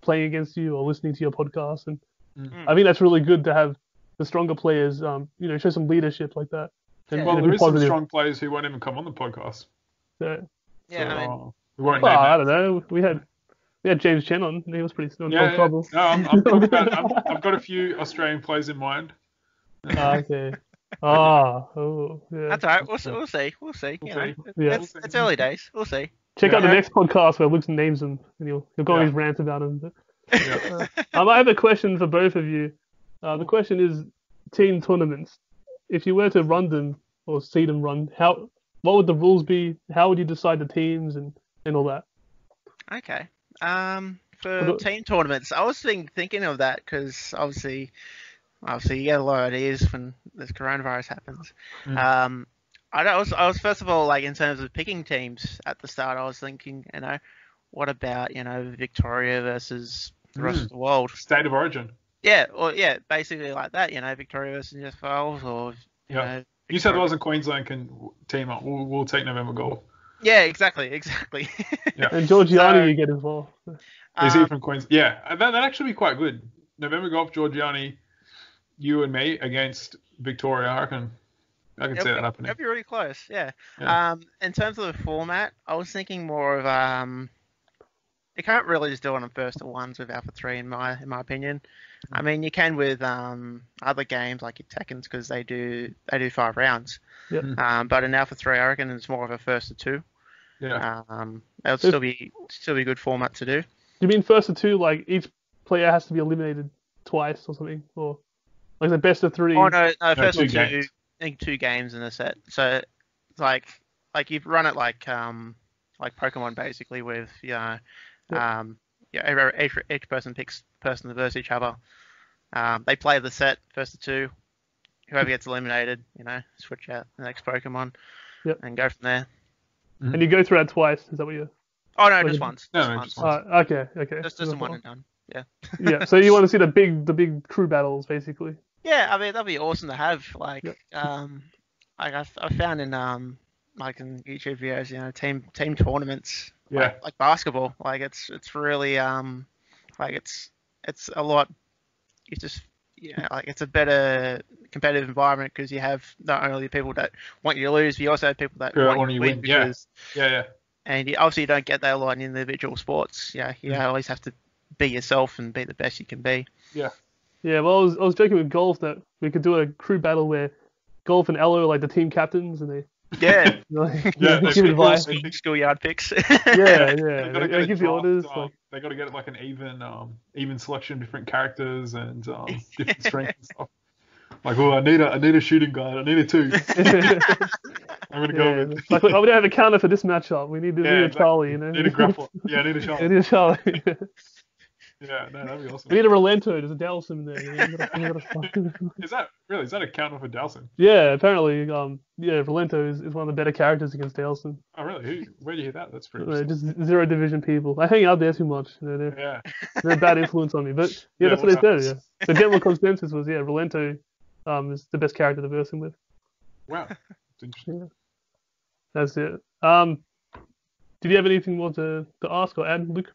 playing against you or listening to your podcast, and Mm. I think that's really good to have the stronger players, um, you know, show some leadership like that. And, Yeah. well, you know, there be is some strong players who won't even come on the podcast. So, Yeah, so, I mean, we won't well, I don't know. We had we had James Chen on. He was pretty no, Yeah, yeah. trouble. No, I'm, I'm talking about, [LAUGHS] I'm, I've got a few Australian players in mind. Ah, okay. Ah, oh, yeah. that's all right. We'll see. We'll see. We'll see. We'll you know. Yeah. it's, it's early days. We'll see. Check out the next podcast where Luke names them, and he'll he'll go on Yeah. his rant about them. But Yeah. I Um, I have a question for both of you. Uh, the question is team tournaments. If you were to run them or see them run, how what would the rules be? How would you decide the teams and, and all that? Okay. Um, for Although- team tournaments, I was think, thinking of that because obviously, obviously you get a lot of ideas when this coronavirus happens. Mm. Um, I, I was, I was first of all like in terms of picking teams at the start, I was thinking, you know, what about you know Victoria versus the rest Mm. of the world? State of origin. Yeah, or yeah, basically like that, you know, Victoria versus New South Wales or you Yeah. know, New South Victoria- Wales and Queensland can team up. We'll, we'll take November Golf. Yeah, exactly, exactly. Yeah. And Georgiani, So- you get involved. Is he Um, from Queensland? Yeah, uh, that that'd actually be quite good. November Golf, Georgiani, you and me against Victoria. I reckon. I can see that happening. That'd be really close, yeah. Yeah. Um, in terms of the format, I was thinking more of um, you can't really just do it on first of ones with Alpha Three, in my in my opinion. I mean, you can with um other games like your Tekkens because they do they do five rounds. Yep. Mm. Um, but in Alpha Three, I reckon it's more of a first of two. Yeah. Um, it'll still be still be a good format to do. Do you mean first of two, like each player has to be eliminated twice or something? Or like the best of three? Oh no, no, first two of two, games. I think two games in a set. So like like you've run it like um like Pokemon basically with you know Yeah. um yeah every, each, each person picks person versus each other. Um, they play the set first of two. Whoever gets eliminated, you know, switch out the next Pokemon Yep. and go from there. And you go through that twice. Is that what you? Oh no, Wait, just once. no, just no, once. just once. Uh, okay, okay. Just just a one and done. Yeah. yeah. So you [LAUGHS] want to see the big, the big crew battles, basically. Yeah, I mean that'd be awesome to have. Like, Yep. um, like I, I found in um, like in YouTube videos, you know, team team tournaments, Yeah. like, like basketball. Like it's it's really um, like it's it's a lot. It's just you know, like it's a better competitive environment because you have not only the people that want you to lose, but you also have people that Yeah, want, want you you to win. win, yeah. Because, Yeah. Yeah. and you, obviously you don't get that a lot in individual sports. Yeah, you Mm. always have to be yourself and be the best you can be. Yeah. Yeah, well, I was, I was joking with golf that we could do a crew battle where golf and Elo are like the team captains, and they Yeah, [LAUGHS] you know, like, Yeah, they give pick advice. schoolyard picks. [LAUGHS] Yeah, They yeah. gotta They, get they give you draft, orders. um, Like, they got to get like an even, um, even selection of different characters and um, [LAUGHS] different strengths and stuff. Like, oh, I need a, I need a shooting guard. I need a two. I'm gonna go yeah, with. like, oh, we don't have a counter for this matchup. We need, to Yeah, need a exactly. Charlie, you know. need a grappler. Yeah, I need a shot. we need a Charlie. Yeah, no, that'd be awesome. we need a Rolento. There's a Dhalsim in there. You know? we gotta- we gotta [LAUGHS] [LAUGHS] Is that really? Is that a counter for Dhalsim? yeah, apparently, um, yeah, Rolento is, is one of the better characters against Dhalsim. Oh, really? Who, where do you hear that? That's pretty. They're just zero division people. I hang out there too much. You know, they're, Yeah. they're a bad influence on me. But [LAUGHS] yeah, Yeah, that's what they said. Yeah, the general consensus was yeah, Rolento um, is the best character to verse him with. Wow. It's interesting. That's it. Um, did you have anything more to, to ask or add, Luke?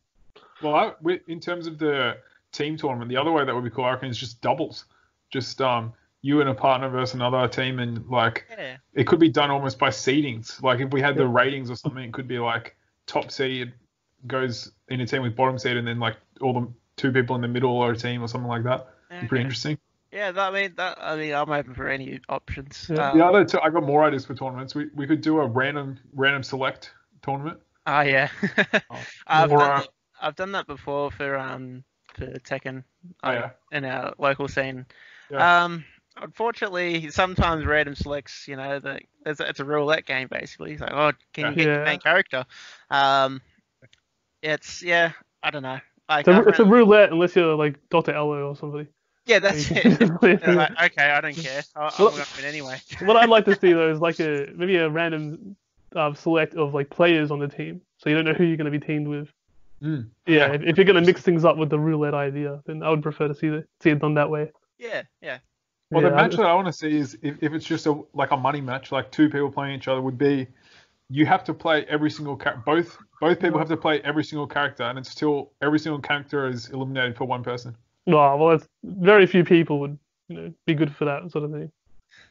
Well, I, we- in terms of the team tournament, the other way that would be cool, I reckon, is just doubles. Just um, you and a partner versus another team, and like yeah. it could be done almost by seedings. Like if we had the ratings or something, it could be like top seed goes in a team with bottom seed, and then like all the two people in the middle are a team or something like that. Be pretty interesting. Yeah, that, I mean, that, I mean, I'm open for any options. Yeah. Um, The other two, I got more ideas for tournaments. We we could do a random random select tournament. [LAUGHS] Oh yeah. Oh. I've, Or, done uh, that, I've done that before for um for Tekken Oh, yeah. in our local scene. Yeah. Um, unfortunately, sometimes random selects, you know, the it's, it's a roulette game basically. It's like, oh, can you get Yeah. the main character? Um, it's yeah, I don't know. Like, It's a, I've it's a roulette unless you're like Dr. Elo or somebody. yeah, that's it. [LAUGHS] Like, okay, I don't care. I, I'm Well- gonna win anyway. [LAUGHS] what I'd like to see though is like a [LAUGHS] maybe a random um, select of like players on the team, so you don't know who you're going to be teamed with. Mm. Yeah, Yeah. if, if you're going to mix things up with the roulette idea, then I would prefer to see the, see it done that way. Yeah, yeah. Well, yeah, the I- match that I want to see is if, if it's just a like a money match, like two people playing each other, would be you have to play every single char- both both people have to play every single character, and it's still every single character is eliminated for one person. Oh, well, it's, very few people would you know be good for that sort of thing.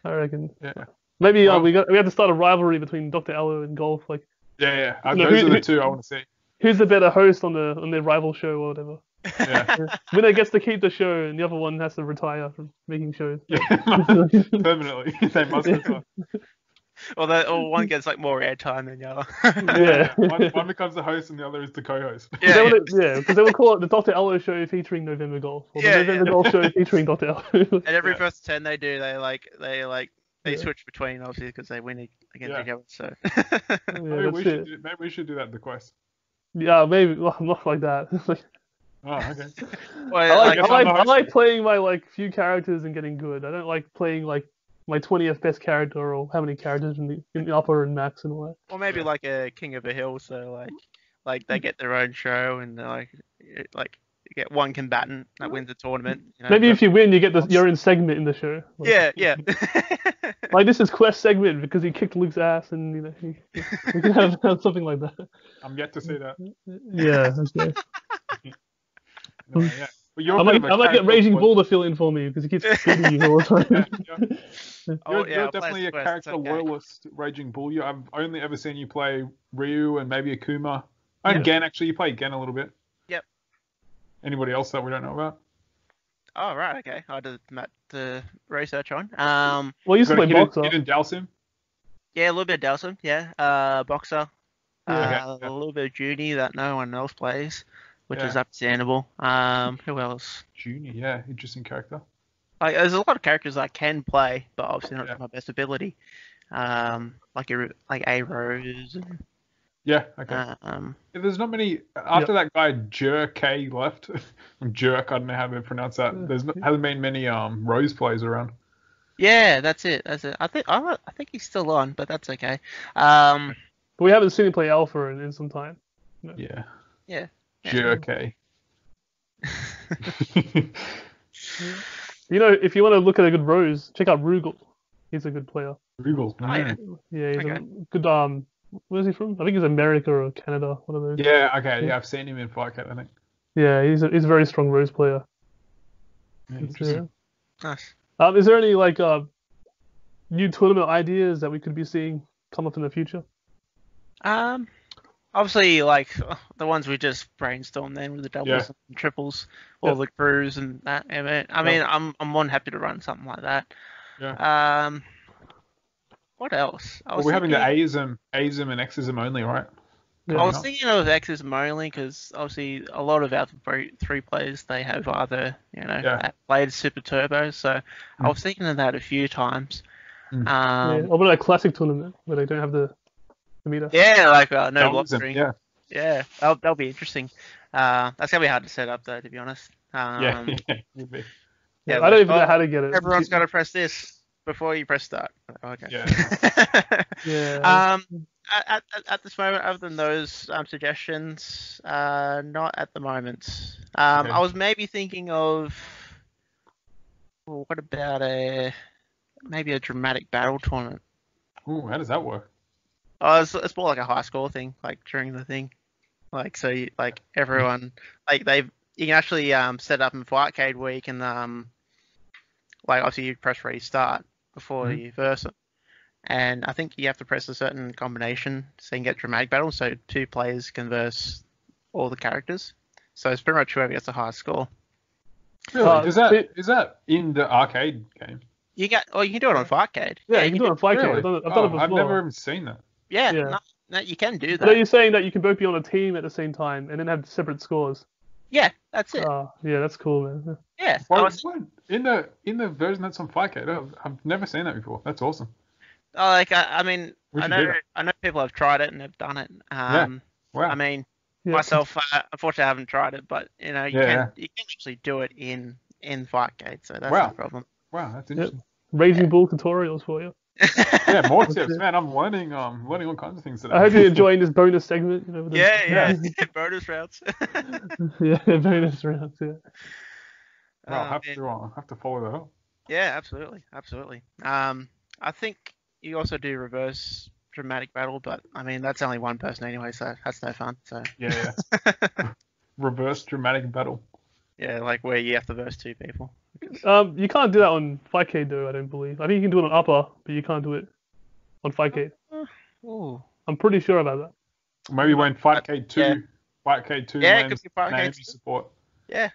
I reckon. Yeah, Maybe uh, we got we have to start a rivalry between Dr. Elo and golf. Like, yeah, yeah. Uh, No, those who- are the who- two I want to see. Who's the better host on the on their rival show or whatever? Yeah, [LAUGHS] Winner gets to keep the show, and the other one has to retire from making shows. yeah. [LAUGHS] permanently. [LAUGHS] they must retire. or the or one gets like more airtime than the other. Yeah. one, one becomes the host and the other is the co-host. Yeah, yeah, because yeah, 'cause they would call it the Dr. Ello show featuring November Golf, or the Yeah, November yeah. Golf show featuring Dr. Ello. And every Yeah. first ten they do, they like they like they Yeah. switch between obviously because they win against Yeah. each other. So yeah, maybe, we should do, maybe we should do that at the quest. Yeah, maybe. Well, [LAUGHS] not like that. [LAUGHS] Oh, okay. [LAUGHS] Well, I like, I like, the I like playing my like few characters and getting good. I don't like playing like my twentieth best character or how many characters in the, in the upper and max and all that. or maybe like a King of a Hill. So like like they mm. get their own show and they're like like get one combatant that wins the tournament. You know, Maybe if you win, you get the, your own segment in the show. Like, yeah [LAUGHS] yeah. [LAUGHS] Like this is Quest segment because he kicked Luke's ass, and you know he, we can have, have [LAUGHS] something like that. I'm yet to see that. Yeah. Okay. No, yeah. But you're I a might, of a I might get Raging player. Bull to fill in for me because he keeps beating you all the time. Yeah. Oh, You're, yeah, you're definitely a Quest, character okay. loyalist, Raging Bull. You, I've only ever seen you play Ryu and maybe Akuma. And Yeah. Gen, actually. You play Gen a little bit. Yep. Anybody else that we don't know about? Oh right, okay. I did Matt the research on. Um, Well, you used to play Got Hidden- boxer. Hidden Dhalsim. yeah, a little bit of Dhalsim, yeah. Uh, boxer. Yeah. Uh, Okay, yeah. A little bit of Juni that no one else plays, which is understandable. Um, who else? Junior, yeah, interesting character. Like, there's a lot of characters I can play, but obviously not Yeah. to my best ability. Um, like a like a Rose. And, Yeah, okay. um, There's not many after that guy Jerk K left. [LAUGHS] Jerk, I don't know how to pronounce that. There's not, hasn't been many um Rose players around. yeah, that's it. That's it. I think I, I think he's still on, but that's okay. Um, But we haven't seen him play Alpha in, in some time. Yeah. Yeah. Jerk [LAUGHS] You know, if you want to look at a good Rose, check out Rugal. He's a good player. Google. Oh, yeah. Yeah, he's Okay. a good. Um, where's he from? I think he's America or Canada, one of those. Yeah, okay, yeah, I've seen him in Fightcade, I think. Yeah, he's a, he's a very strong Rose player. Yeah, interesting. nice. Um, is there any like uh, new tournament ideas that we could be seeing come up in the future? Um, obviously, like the ones we just brainstormed then with the doubles Yeah. and triples, all Yeah. the crews and that. I mean, I mean, I'm I'm more than happy to run something like that. Yeah. Um, what else? I Well, we're having the thinking- A-ism, A-ism and X-ism only, right? Yeah. I was Yeah. thinking of X's only because obviously a lot of our three, three players they have either you know Yeah. played Super Turbo, so I Mm. was thinking of that a few times. Mm. Um, yeah. Or about a classic tournament where they don't have the, the meter. yeah. like uh, no block Dhalsim, yeah. Yeah, that'll, that'll be interesting. Uh, that's gonna be hard to set up though, to be honest. [LAUGHS] Um, Yeah, yeah, would be. Yeah, I don't like, even know how to get it. Everyone's got to press this before you press start. Okay. Yeah. [LAUGHS] Yeah. um, at, at, at this moment, other than those um, suggestions, uh, not at the moment. Um, Okay. I was maybe thinking of well, what about a maybe a dramatic battle tournament? Ooh, how does that work? Oh, it's, it's more like a high score thing, like during the thing, like so, you, like everyone, like they've you can actually um set up in Fightcade where you can um, like obviously you press restart before Mhm. you verse it, and I think you have to press a certain combination so you can get dramatic battle, so two players can verse all the characters. So it's pretty much whoever gets the highest score. Really? Uh, is that see- that in the arcade game? You get, oh, you can do it on Fightcade. yeah, you can do it on Fight Really? I've done it, I've oh, it before. I've never even seen that. Yeah, Yeah. No, no, you can do But are that. you saying that you can both be on a team at the same time and then have separate scores? Yeah, that's it. Oh, yeah, that's cool, man. Yeah. I Why, was- why- in the in the version that's on Fightcade, I've, I've never seen that before. That's awesome. Oh, like I, I mean, I know. I know people have tried it and have done it. Um, Wow. I mean, Yeah. myself, uh, unfortunately, I haven't tried it, but you know, you Yeah, can yeah. you can actually do it in in Fightcade, so that's Wow. no problem. wow, that's interesting. Raging Bull tutorials for you. [LAUGHS] Yeah, more tips, man. I'm learning um learning all kinds of things today. I hope you're enjoying this bonus segment. You know, with the- yeah, yeah, [LAUGHS] bonus rounds. [LAUGHS] yeah, bonus rounds. Yeah. Well, I'll Oh, have man. to uh, have to follow that up. Yeah, absolutely, absolutely. Um, I think you also do reverse dramatic battle, but I mean that's only one person anyway, so that's no fun. So Yeah, yeah. [LAUGHS] Reverse dramatic battle. yeah, like where you have to verse two people. Um, you can't do that on Fightcade though. I don't believe. I think you can do it on Upper, but you can't do it on Fightcade. Ooh. I'm pretty sure about that. Maybe when Fightcade two, Yeah. Fightcade two Yeah, it lands could be Fightcade Naomi 2. support. Yeah.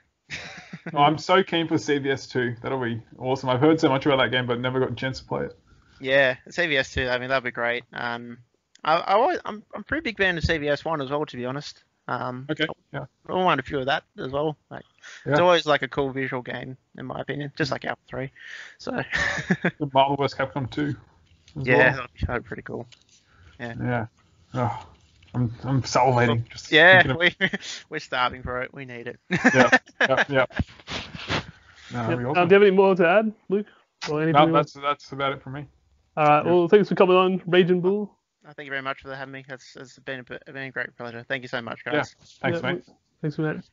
Oh, I'm so keen for CVS two. That'll be awesome. I've heard so much about that game, but never got a chance to play it. Yeah, CVS two. I mean, that'd be great. Um, I, I always, I'm, I'm a pretty big fan of CVS one as well, to be honest. Um, Okay. Yeah. I want a few of that as well. Like, it's always like a cool visual game, in my opinion, just like Alpha Three. So, The Marvel vs. Capcom 2. [LAUGHS] yeah, well. that'd be, pretty cool. Yeah. Oh, I'm I'm salivating. Just Yeah, thinking we, [LAUGHS] we're starving for it. We need it. yeah. Yeah. [LAUGHS] Yeah. No, that'd Yep. be Um, do you have any more to add, Luke? Or anything? No, that's that's about it for me. All right. Well, thanks for coming on, Raging Bull. Uh, Thank you very much for having me. It's, it's been a, bit- been a great pleasure. Thank you so much, guys. Yeah. guys. Thanks, Yeah, mate. Thanks for that.